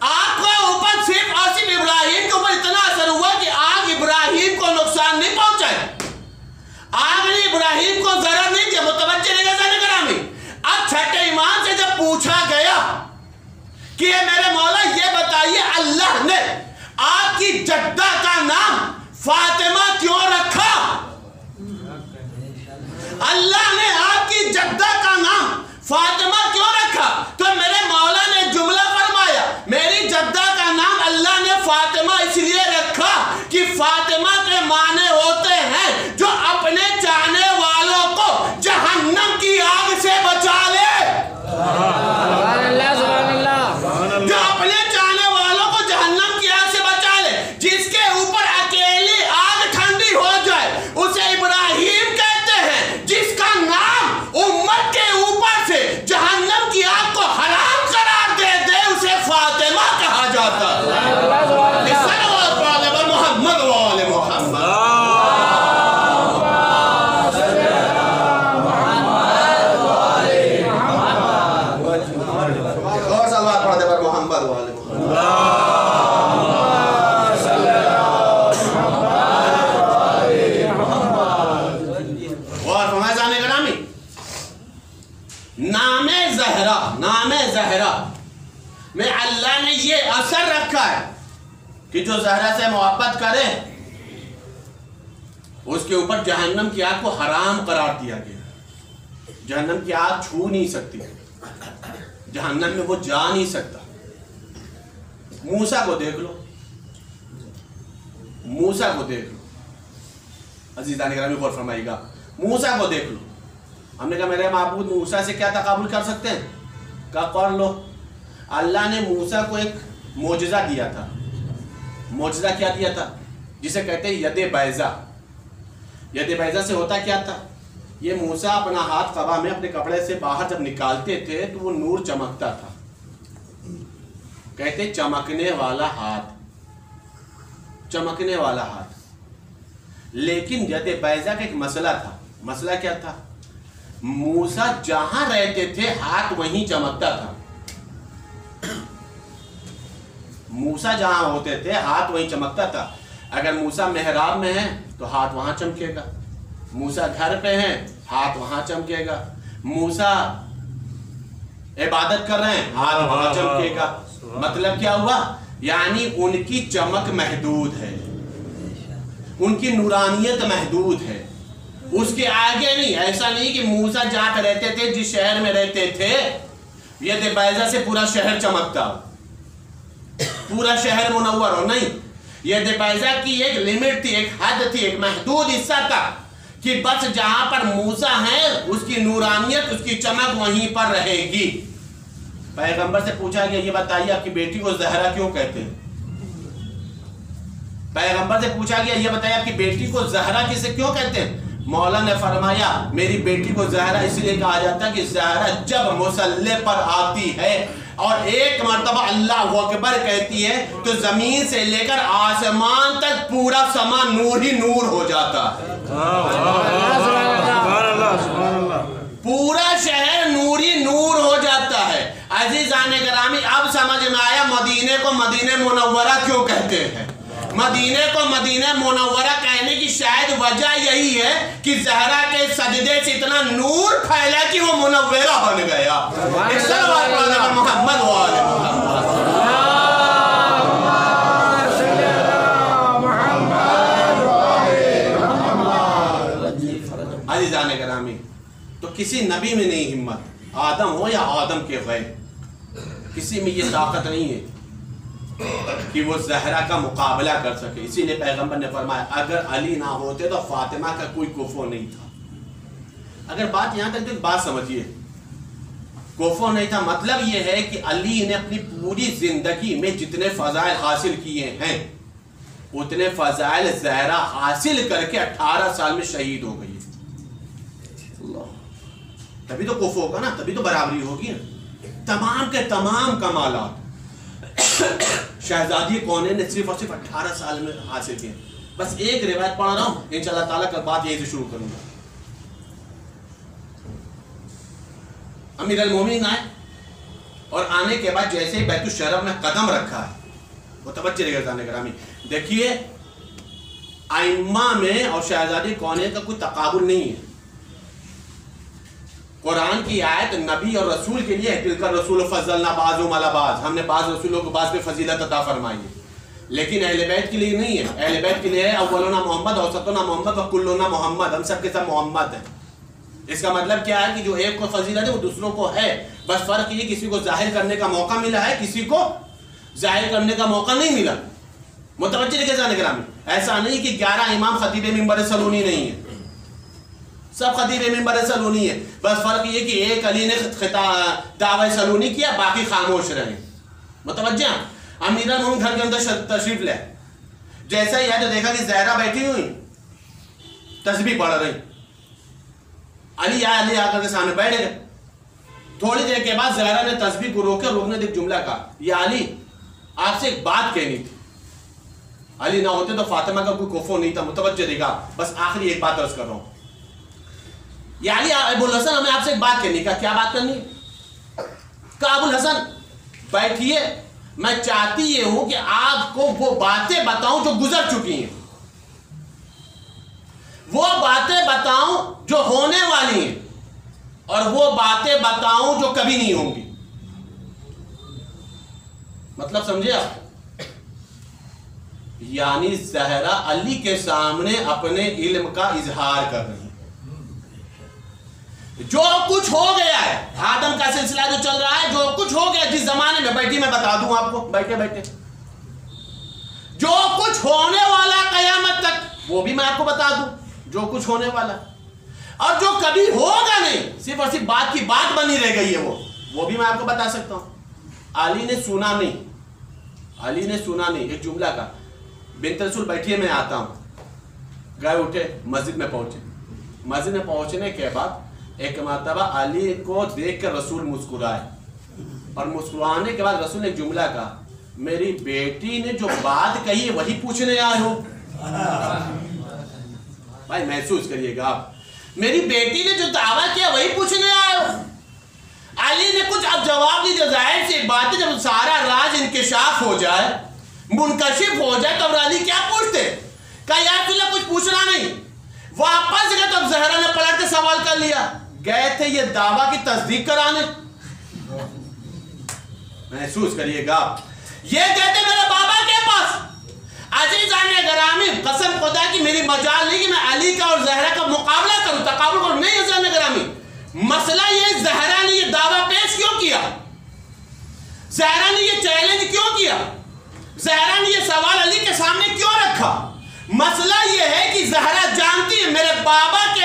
آگ کو اوپر صرف اور صرف ابراہیم کے اوپر اتنا اثر ہوا کہ آگ ابراہیم کو نقصان نہیں پہنچائے آگ نے ابراہیم کو ضرر نہیں دیا متوجہ نہیں گزا نگرامی اب چھٹے ایمان سے جب پوچھا گیا کہ یہ میرے مولا، یہ بتائیے، اللہ نے آپ کی جدہ کا نام فاطمہ کیوں رکھا؟ اللہ نے آپ کی جدہ کا نام فاطمہ کیوں رکھا؟ تو میرے مولا نے جملہ فرمایا، میری جدہ کا نام اللہ نے فاطمہ اس لیے رکھا کہ فاطمہ کے معنی جو سے محبت کرے اس کے اوپر جہنم کی آگ کو حرام قرار دیا گیا۔ جہنم کی آگ چھو نہیں سکتی۔ جہنم میں وہ جا نہیں سکتا۔ موسا کو دیکھ لو۔ موسا کو دیکھ لو۔ عزیزان گرامی، غور فرمائیے گا۔ موسا کو دیکھ لو۔ ہم نے کہا، میرے معبود موسا سے کیا تقابل کر سکتے ہیں؟ کہا کر لو؟ اللہ نے موسا کو ایک معجزہ دیا تھا۔ معجزہ کیا دیا تھا؟ جسے کہتے ہیں ید بیضا۔ ید بیضا سے ہوتا کیا تھا؟ یہ موسا اپنا ہاتھ قبا میں اپنے کپڑے سے باہر جب نکالتے تھے تو وہ نور چمکتا تھا۔ کہتے چمکنے والا ہاتھ۔ چمکنے والا ہاتھ۔ لیکن ید بیضا کا ایک مسئلہ تھا۔ مسئلہ کیا تھا؟ موسا جہاں رہتے تھے، ہاتھ وہیں چمکتا تھا۔ موسا جہاں ہوتے تھے ہاتھ وہیں چمکتا تھا۔ اگر موسا محراب میں ہے تو ہاتھ وہاں چمکے گا۔ موسا گھر پہ ہیں ہاتھ وہاں چمکے گا۔ موسا عبادت کر رہے ہیں ہاتھ وہاں چمکے گا۔ مطلب کیا ہوا؟ یعنی ان کی چمک محدود ہے۔ ان کی نورانیت محدود ہے۔ اس کے آگے نہیں ایسا نہیں کہ موسا جا کر رہتے تھے جس شہر میں رہتے تھے یہ سے پورا شہر چمکتا ہو۔ پورا شہر منور ہو، نہیں۔ یہ بیضا کی ایک لمٹ تھی، ایک حد تھی، ایک محدود حصہ تھا کہ بس جہاں پر موسا ہے، اس کی نورانیت، اس کی چمک وہیں پر رہے گی۔ پیغمبر سے پوچھا گیا، یہ بتائیے آپ کی بیٹی کو زہرا کیوں کہتے ہیں؟ پیغمبر سے پوچھا گیا، یہ بتائیے آپ کی بیٹی کو زہرا کسے کیوں کہتے ہیں؟ مولا نے فرمایا، میری بیٹی کو زہرا اس لیے کہا جاتا ہے کہ زہرا جب مسلح پر آتی ہے اور ایک مرتبہ اللہ اکبر کہتی ہے تو زمین سے لے کر آسمان تک پورا سما نور ہی نور ہو جاتا ہے۔ پورا شہر نوری نور ہو جاتا ہے۔ عزیزان گرامی، اب سمجھ میں آیا مدینے کو مدینہ منورہ کیوں کہتے ہیں؟ مدینے کو مدینہ منورہ کہنے کی شاید وجہ یہی ہے کہ زہرا کے سجدے سے اتنا نور پھیلا کہ وہ منورہ بن گیا۔ محمد محمد۔ عزیزان گرامی، تو کسی نبی میں نہیں ہمت، آدم ہو یا آدم کے غیر؟ کسی میں یہ طاقت نہیں ہے۔ کہ وہ زہرا کا مقابلہ کر سکے۔ اسی لیے پیغمبر نے فرمایا، اگر علی نہ ہوتے تو فاطمہ کا کوئی کفو نہیں تھا۔ اگر بات یہاں تک تو ایک بات سمجھیے۔ کوفو نہیں تھا مطلب یہ ہے کہ علی نے اپنی پوری زندگی میں جتنے فضائل حاصل کیے ہیں، اتنے فضائل زہرا حاصل کر کے اٹھارہ سال میں شہید ہو گئی۔ تبھی تو کوفو ہوگا نا، تبھی تو برابری ہوگی۔ نا تمام کے تمام کمالات۔ شہزادی کونے نے صرف اور صرف اٹھارہ سال میں حاصل کیے۔ بس ایک روایت پڑھ رہا ہوں ان شاء اللہ تعالیٰ کل بات یہی سے شروع کروں گا۔ امیر المومنین آئے اور آنے کے بعد جیسے ہی بیت الشرف میں قدم رکھا ہے، وہ توجہ رہے گا گرامی، دیکھیے، آئمہ میں اور شہزادی کونے کا کوئی تقابل نہیں ہے۔ قرآن کی آیت نبی اور رسول کے لیے ہے تلک رسول فضلنا بعضهم علی بعض۔ ہم نے بعض رسولوں کو بعض پہ فضیلت عطا فرمائی ہے۔ لیکن اہل بیت کے لیے نہیں ہے۔ اہل بیت کے لیے ہے اولنا محمد اوسطنا محمد و کلنا محمد۔ ہم سب کے سب محمد ہیں۔ اس کا مطلب کیا ہے کہ جو ایک کو فضیلت ہے، وہ دوسروں کو ہے۔ بس فرق یہ کسی کو ظاہر کرنے کا موقع ملا ہے، کسی کو ظاہر کرنے کا موقع نہیں ملا۔ متوجہ لکھے جانے گرامی ایسا نہیں کہ گیارہ امام خطیب ممبر سلونی نہیں ہے۔ سب خطیب ممبر سلونی ہے بس فرق یہ کہ ایک علی نے دعوی سلونی کیا، باقی خاموش رہے۔ متوجہ؟ امیر المومن گھر کے اندر تشریف لے۔ جیسا ہی ہے تو دیکھا کہ زہرا بیٹھی ہوئی۔ تسبیح پڑھ رہی۔ علی آیا، علی آ کر کے سامنے بیٹھ گئے۔ تھوڑی دیر کے بعد زہرا نے تسبیح کو روکے، روکنے دیکھ جملہ کہا۔ یا علی، آپ سے ایک بات کہنی تھی۔ علی نہ ہوتے تو فاطمہ کا کوئی کوفو نہیں تھا۔ متوجہ دے گا بس آخری ایک بات عرض کر رہا ہوں۔ یا علی ابو الحسن، ہمیں آپ سے ایک بات کہنی کا کیا بات کرنی کہا، ابو الحسن، بیٹھیے۔ میں چاہتی یہ ہوں کہ آپ کو وہ باتیں بتاؤں جو گزر چکی ہیں۔ وہ باتیں بتاؤں جو ہونے والی ہیں اور وہ باتیں بتاؤں جو کبھی نہیں ہوں گی۔ مطلب سمجھے آپ؟ یعنی زہرا علی کے سامنے اپنے علم کا اظہار کر رہی جو کچھ ہو گیا ہے، آدم کا سلسلہ جو چل رہا ہے، جو کچھ ہو گیا، جس زمانے میں بیٹھی، میں بتا دوں آپ کو۔ بیٹھے بیٹھے۔ جو کچھ ہونے والا قیامت تک، وہ بھی میں آپ کو بتا دوں۔ جو کچھ ہونے والا۔ اور جو کبھی ہوگا نہیں، صرف اور صرف بات کی بات بنی رہ گئی ہے وہ۔ وہ بھی میں آپ کو بتا سکتا ہوں۔ علی نے سنا نہیں۔ علی نے سنا نہیں، ایک جملہ کا۔ بنت رسول بیٹھیے میں آتا ہوں۔ گئے اٹھے، مسجد میں پہنچے۔ مسجد میں پہنچنے کے بعد ایک مرتبہ علی کو دیکھ کر رسول مسکرائے۔ اور مسکرانے کے بعد رسول نے ایک جملہ کہا، میری بیٹی نے جو بات کہی ہے وہی پوچھنے آئے ہو۔ بھائی محسوس کریے گا آپ۔ میری بیٹی نے جو دعویٰ کیا وہی پوچھنے آئے ہو۔ علی نے کچھ اب جواب نہیں دیا، ظاہر سی بات ہے، جب سارا راز انکشاف ہو جائے، منکشف ہو جائے تو علی کیا پوچھتے؟ کہا، یار، تجھے کچھ پوچھنا نہیں۔ واپس گئے تو زہرا نے پلٹ کے سوال کر لیا۔ گئے تھے یہ دعویٰ کی تصدیق کرانے۔ محسوس کریے گا۔ یہ کہتے میرے بابا کے پاس۔ عزیزان گرامی، قسم خدا کی میری مجال نہیں کہ میں علی کا اور زہرا کا مقابلہ کروں، تقابل کروں۔ نہیں عزیزان گرامی، مسئلہ یہ زہرا نے یہ دعویٰ پیش کیوں کیا؟ زہرا نے یہ چیلنج کیوں کیا؟ زہرا نے یہ سوال علی کے سامنے کیوں رکھا؟ مسئلہ یہ ہے کہ زہرا جانتی ہے، میرے بابا کے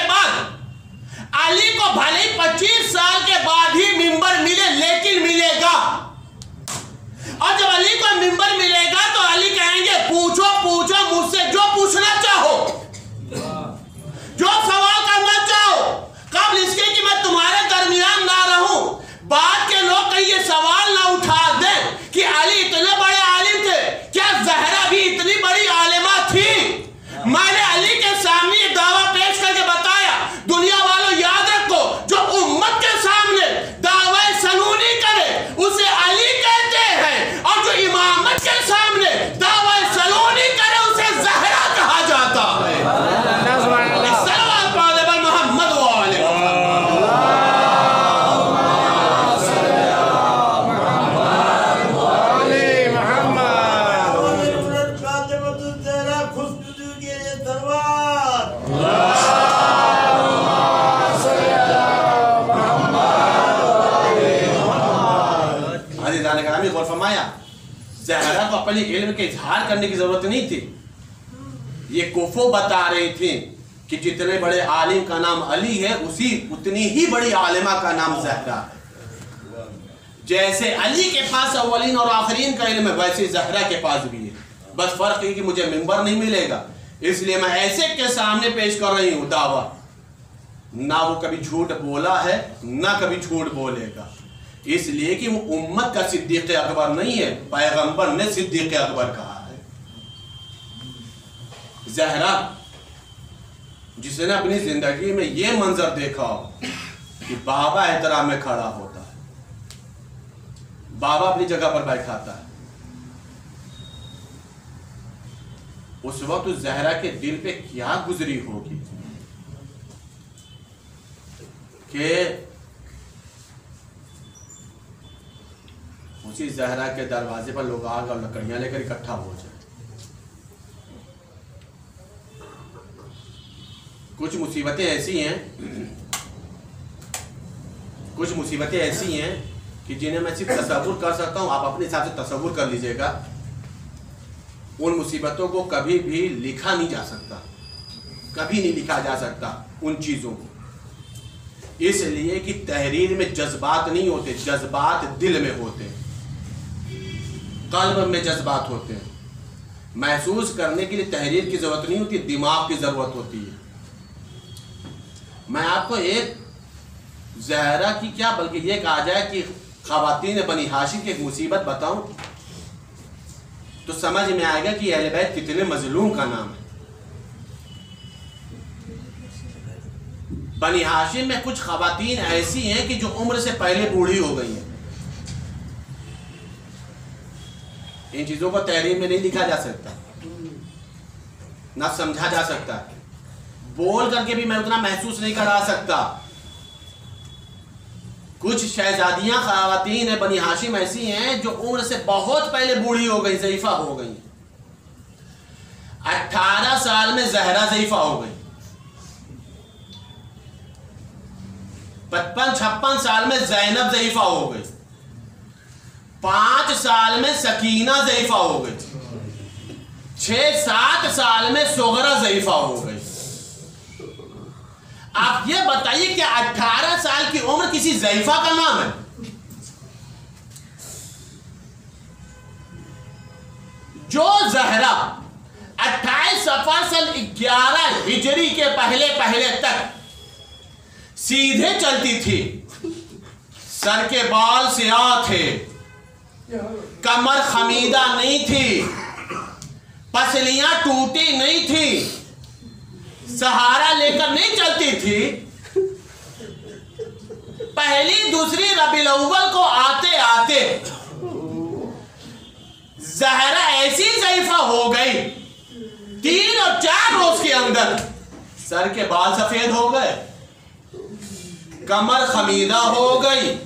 علی کو بھلے پچیس سال کے بعد ہی ممبر ملے، لیکن ملے گا۔ اور جب علی کو ممبر ملے گا تو علی کہیں گے، پوچھو پوچھو کرنے کی ضرورت نہیں تھی۔ یہ کوفو بتا رہے تھے کہ جتنے بڑے عالم کا نام علی ہے، اسی اتنی ہی بڑی عالمہ کا نام زہرہ ہے۔ جیسے علی کے پاس اولین اور آخرین کا علم ہے، ویسے زہرہ کے پاس بھی ہے۔ بس فرق ہے کہ مجھے ممبر نہیں ملے گا۔ اس لیے میں ایسے کے سامنے پیش کر رہی ہوں، دعویٰ۔ نہ وہ کبھی جھوٹ بولا ہے، نہ کبھی جھوٹ بولے گا۔ اس لیے کہ وہ امت کا صدیق اکبر نہیں ہے، پیغمبر نے صدیق اکبر کا۔ زہرا، جس نے اپنی زندگی میں یہ منظر دیکھا ہو کہ بابا احترام میں کھڑا ہوتا ہے۔ بابا اپنی جگہ پر بیٹھاتا ہے۔ اس وقت اس زہرا کے دل پہ کیا گزری ہوگی؟ کہ اسی زہرا کے دروازے پر لوگ آگ اور لکڑیاں لے کر اکٹھا ہو جائے کچھ مصیبتیں ایسی ہیں، کچھ مصیبتیں ایسی ہیں کہ جنہیں میں صرف تصور کر سکتا ہوں، آپ اپنے حساب سے تصور کر لیجیے گا، ان مصیبتوں کو کبھی بھی لکھا نہیں جا سکتا، کبھی نہیں لکھا جا سکتا ان چیزوں کو۔ اس لیے کہ تحریر میں جذبات نہیں ہوتے، جذبات دل میں ہوتے قلب میں جذبات ہوتے ہیں۔ محسوس کرنے کے لیے تحریر کی ضرورت نہیں ہوتی، دماغ کی ضرورت ہوتی۔ میں آپ کو ایک زہرہ کی کیا، بلکہ یہ کہا جائے کہ خواتین بنی ہاشم کی ایک مصیبت بتاؤں۔ تو سمجھ میں آئے گا کہ اہل بیت کتنے مظلوم کا نام ہے۔ بنی ہاشم میں کچھ خواتین ایسی ہیں کہ جو عمر سے پہلے بوڑھی ہو گئی ہیں۔ ان چیزوں کو تحریر میں نہیں لکھا جا سکتا۔ نہ سمجھا جا سکتا۔ بول کر کے بھی میں اتنا محسوس نہیں کرا سکتا۔ کچھ شہزادیاں، خواتین بنی ہاشم ایسی ہیں جو عمر سے بہت پہلے بوڑھی ہو گئی، ضعیفہ ہو گئی۔ اٹھارہ سال میں زہرا ضعیفہ ہو گئی۔ پچپن، چھپن سال میں زینب ضعیفہ ہو گئی پانچ سال میں سکینہ ضعیفہ ہو گئی چھ، سات سال میں سوگرا ضعیفہ ہو گئی آپ یہ بتائیے کہ اٹھارہ سال کی عمر کسی ضعیفہ کا نام ہے؟ جو زہرا اٹھائیس سفر سن گیارہ ہجری کے پہلے پہلے تک سیدھے چلتی تھی، سر کے بال سیاہ تھے، کمر خمیدہ نہیں تھی، پسلیاں ٹوٹی نہیں تھی سہارا لے کر نہیں چلتی تھی۔ پہلی، دوسری ربی الاول کو آتے آتے۔ زہرہ ایسی ضعیفہ ہو گئی۔ تین اور چار روز کے اندر۔ سر کے بال سفید ہو گئے۔ کمر خمیدہ ہو گئی۔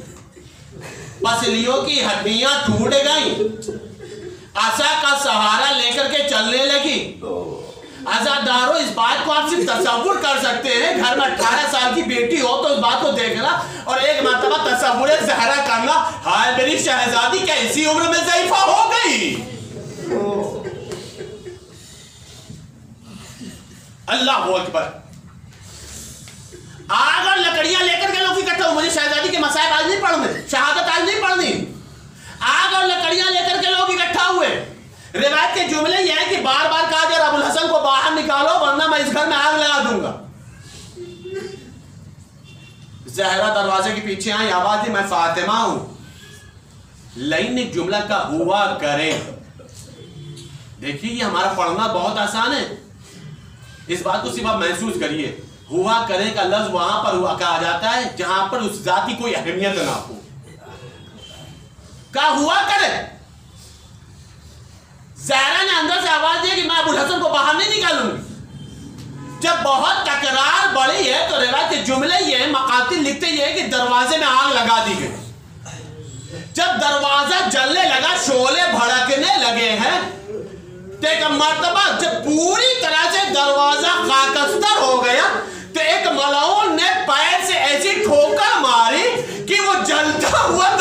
پسلیوں کی ہڈیاں ٹوٹ گئیں۔ آسا کا سہارا لے کر کے چلنے لگی۔ عزاداروں اس بات کو آپ صرف تصور کر سکتے ہیں، گھر میں اٹھارہ سال کی بیٹی ہو تو اس بات کو دیکھنا اور ایک مرتبہ تصور زہرہ کرنا، ہائے میری شہزادی کیا اسی عمر میں ضعیفہ ہو گئی؟ اللہ اکبر۔ آگ اور لکڑیاں لے کر کے لوگ اکٹھا ہوں، مجھے شہزادی کے مسائل آج نہیں پڑھنے، شہادت آج نہیں پڑھنی۔ آگ اور لکڑیاں لے کر کے لوگ اکٹھا ہوئے۔ روایت کے جملے یہ ہیں کہ بار بار کہا گیا ابو الحسن کو باہر نکالو ورنہ میں اس گھر میں آگ لگا دوں گا۔ زہرہ دروازے کے پیچھے آئی آواز میں فاطمہ ہوں۔ لائن جملہ کا ہوا کرے دیکھیے، یہ ہمارا پڑھنا بہت آسان ہے۔ اس بات کو صرف آپ محسوس کریے۔ ہوا کرے کا لفظ وہاں پر ہوا کہا جاتا ہے، جہاں پر اس ذات کی کوئی اہمیت نہ ہو۔ کا ہوا کرے زہرا نے اندر سے آواز دیا کہ میں ابو الحسن کو باہر نہیں نکالوں گی۔ جب بہت تکرار بڑی ہے تو روایت کے جملے یہ ہیں، مقاتل لکھتے یہ ہے کہ دروازے میں آگ لگا دی گئی۔ جب دروازہ جلنے لگا شولے بھڑکنے لگے ہیں۔ تو ایک مرتبہ جب پوری طرح سے دروازہ خاکستر ہو گیا، تو ایک ملعون نے پیر سے ایسی ٹھوکر ماری کہ وہ جلتا ہوا دروازہ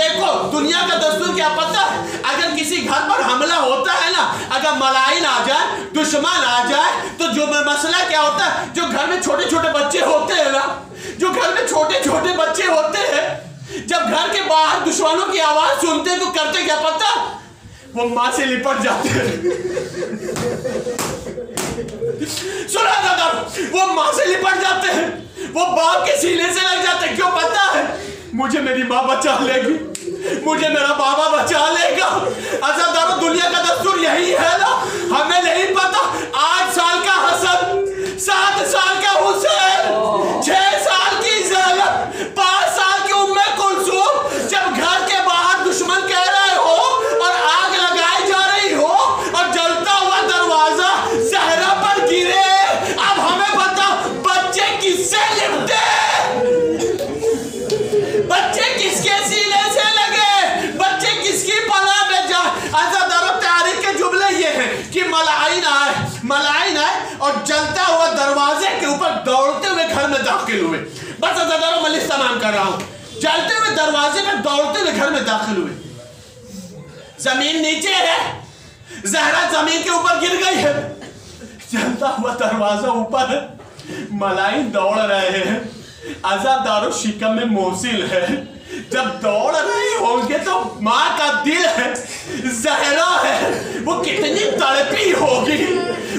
دیکھو، دنیا کا دستور کیا پتہ ہے؟ اگر کسی گھر پر حملہ ہوتا ہے نا، اگر ملائن آ جائے، دشمن آ جائے، تو جو مسئلہ کیا ہوتا ہے؟ جو گھر میں چھوٹے چھوٹے بچے ہوتے ہیں نا، جو گھر میں چھوٹے چھوٹے بچے ہوتے ہیں، جب گھر کے باہر دشمنوں کی آواز سنتے تو کرتے کیا پتہ وہ ماں سے لپٹ جاتے ہیں۔ سنا دادا وہ ماں سے لپٹ جاتے ہیں۔ وہ باپ کے سینے سے لگ جاتے ہیں۔ کیوں پتا ہے؟ مجھے میری ماں بچا لے گی۔ مجھے میرا بابا بچا لے گا۔ اصل دنیا کا دستور یہی ہے نا۔ ہمیں نہیں پتا، آٹھ سال کا حسن، سات سال کا حسین، چھ گھر میں داخل ہوئے۔ بس ازاداروں میں لسہ مان کر رہا ہوں۔ چلتے ہوئے دروازے پہ دوڑتے ہوئے گھر میں داخل ہوئے۔ زمین نیچے ہے۔ زہرہ زمین کے اوپر گر گئی ہے۔ چلتا ہوا دروازہ اوپر ملائی دوڑ رہے ہیں۔ ازاداروں شکم میں موصل ہے۔ جب دوڑ رہی ہوں گے تو ماں کا دل ہے۔ زہرہ ہے۔ وہ کتنی تڑپی ہوگی۔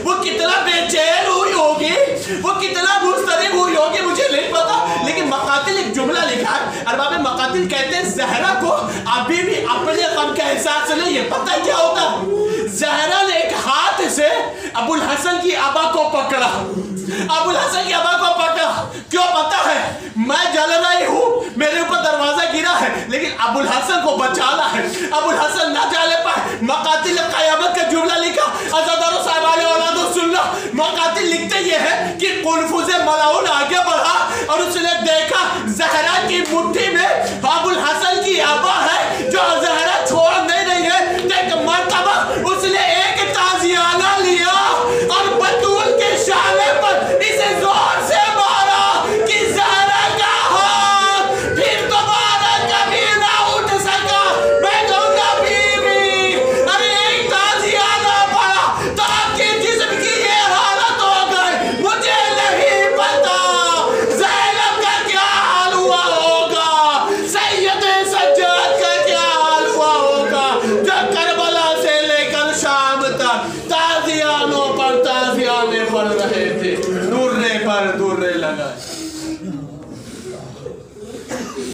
وہ کتنا بے چین ہوئی ہوگی؟ وہ کتنا مسترب ہوئی ہوگی؟ مجھے نہیں پتا۔ لیکن مقاتل ایک جملہ لکھا ہے۔ ارباب مقاتل کہتے ہیں زہرہ کو ابھی بھی اپنے غم کا احساس نہیں ہے پتہ کیا ہوتا زہرہ نے ایک ہاتھ سے ابو الحسن کی ابا کو پکڑا۔ ابو الحسن کی ابا کو پکڑا۔ کیوں پتا ہے؟ میں جل رہی ہوں، میرے اوپر دروازہ گرا ہے، لیکن ابو الحسن کو بچانا ہے۔ ابو الحسن نہ جالے پائے۔ مقاتل قیامت کا جملہ لکھا۔ عزدار صاحب علیہ اولاد السلہ مقاتل لکھتے یہ ہے کہ قنفوز ملاؤن آگے بڑھا اور اس نے دیکھا زہرہ کی مٹھی میں ابو الحسن کی آبا ہے، جو زہرہ چھوڑ نہیں رہی ہے ایک مرتبہ نے ایک تازیانہ لیا اور بطول کے شالے پر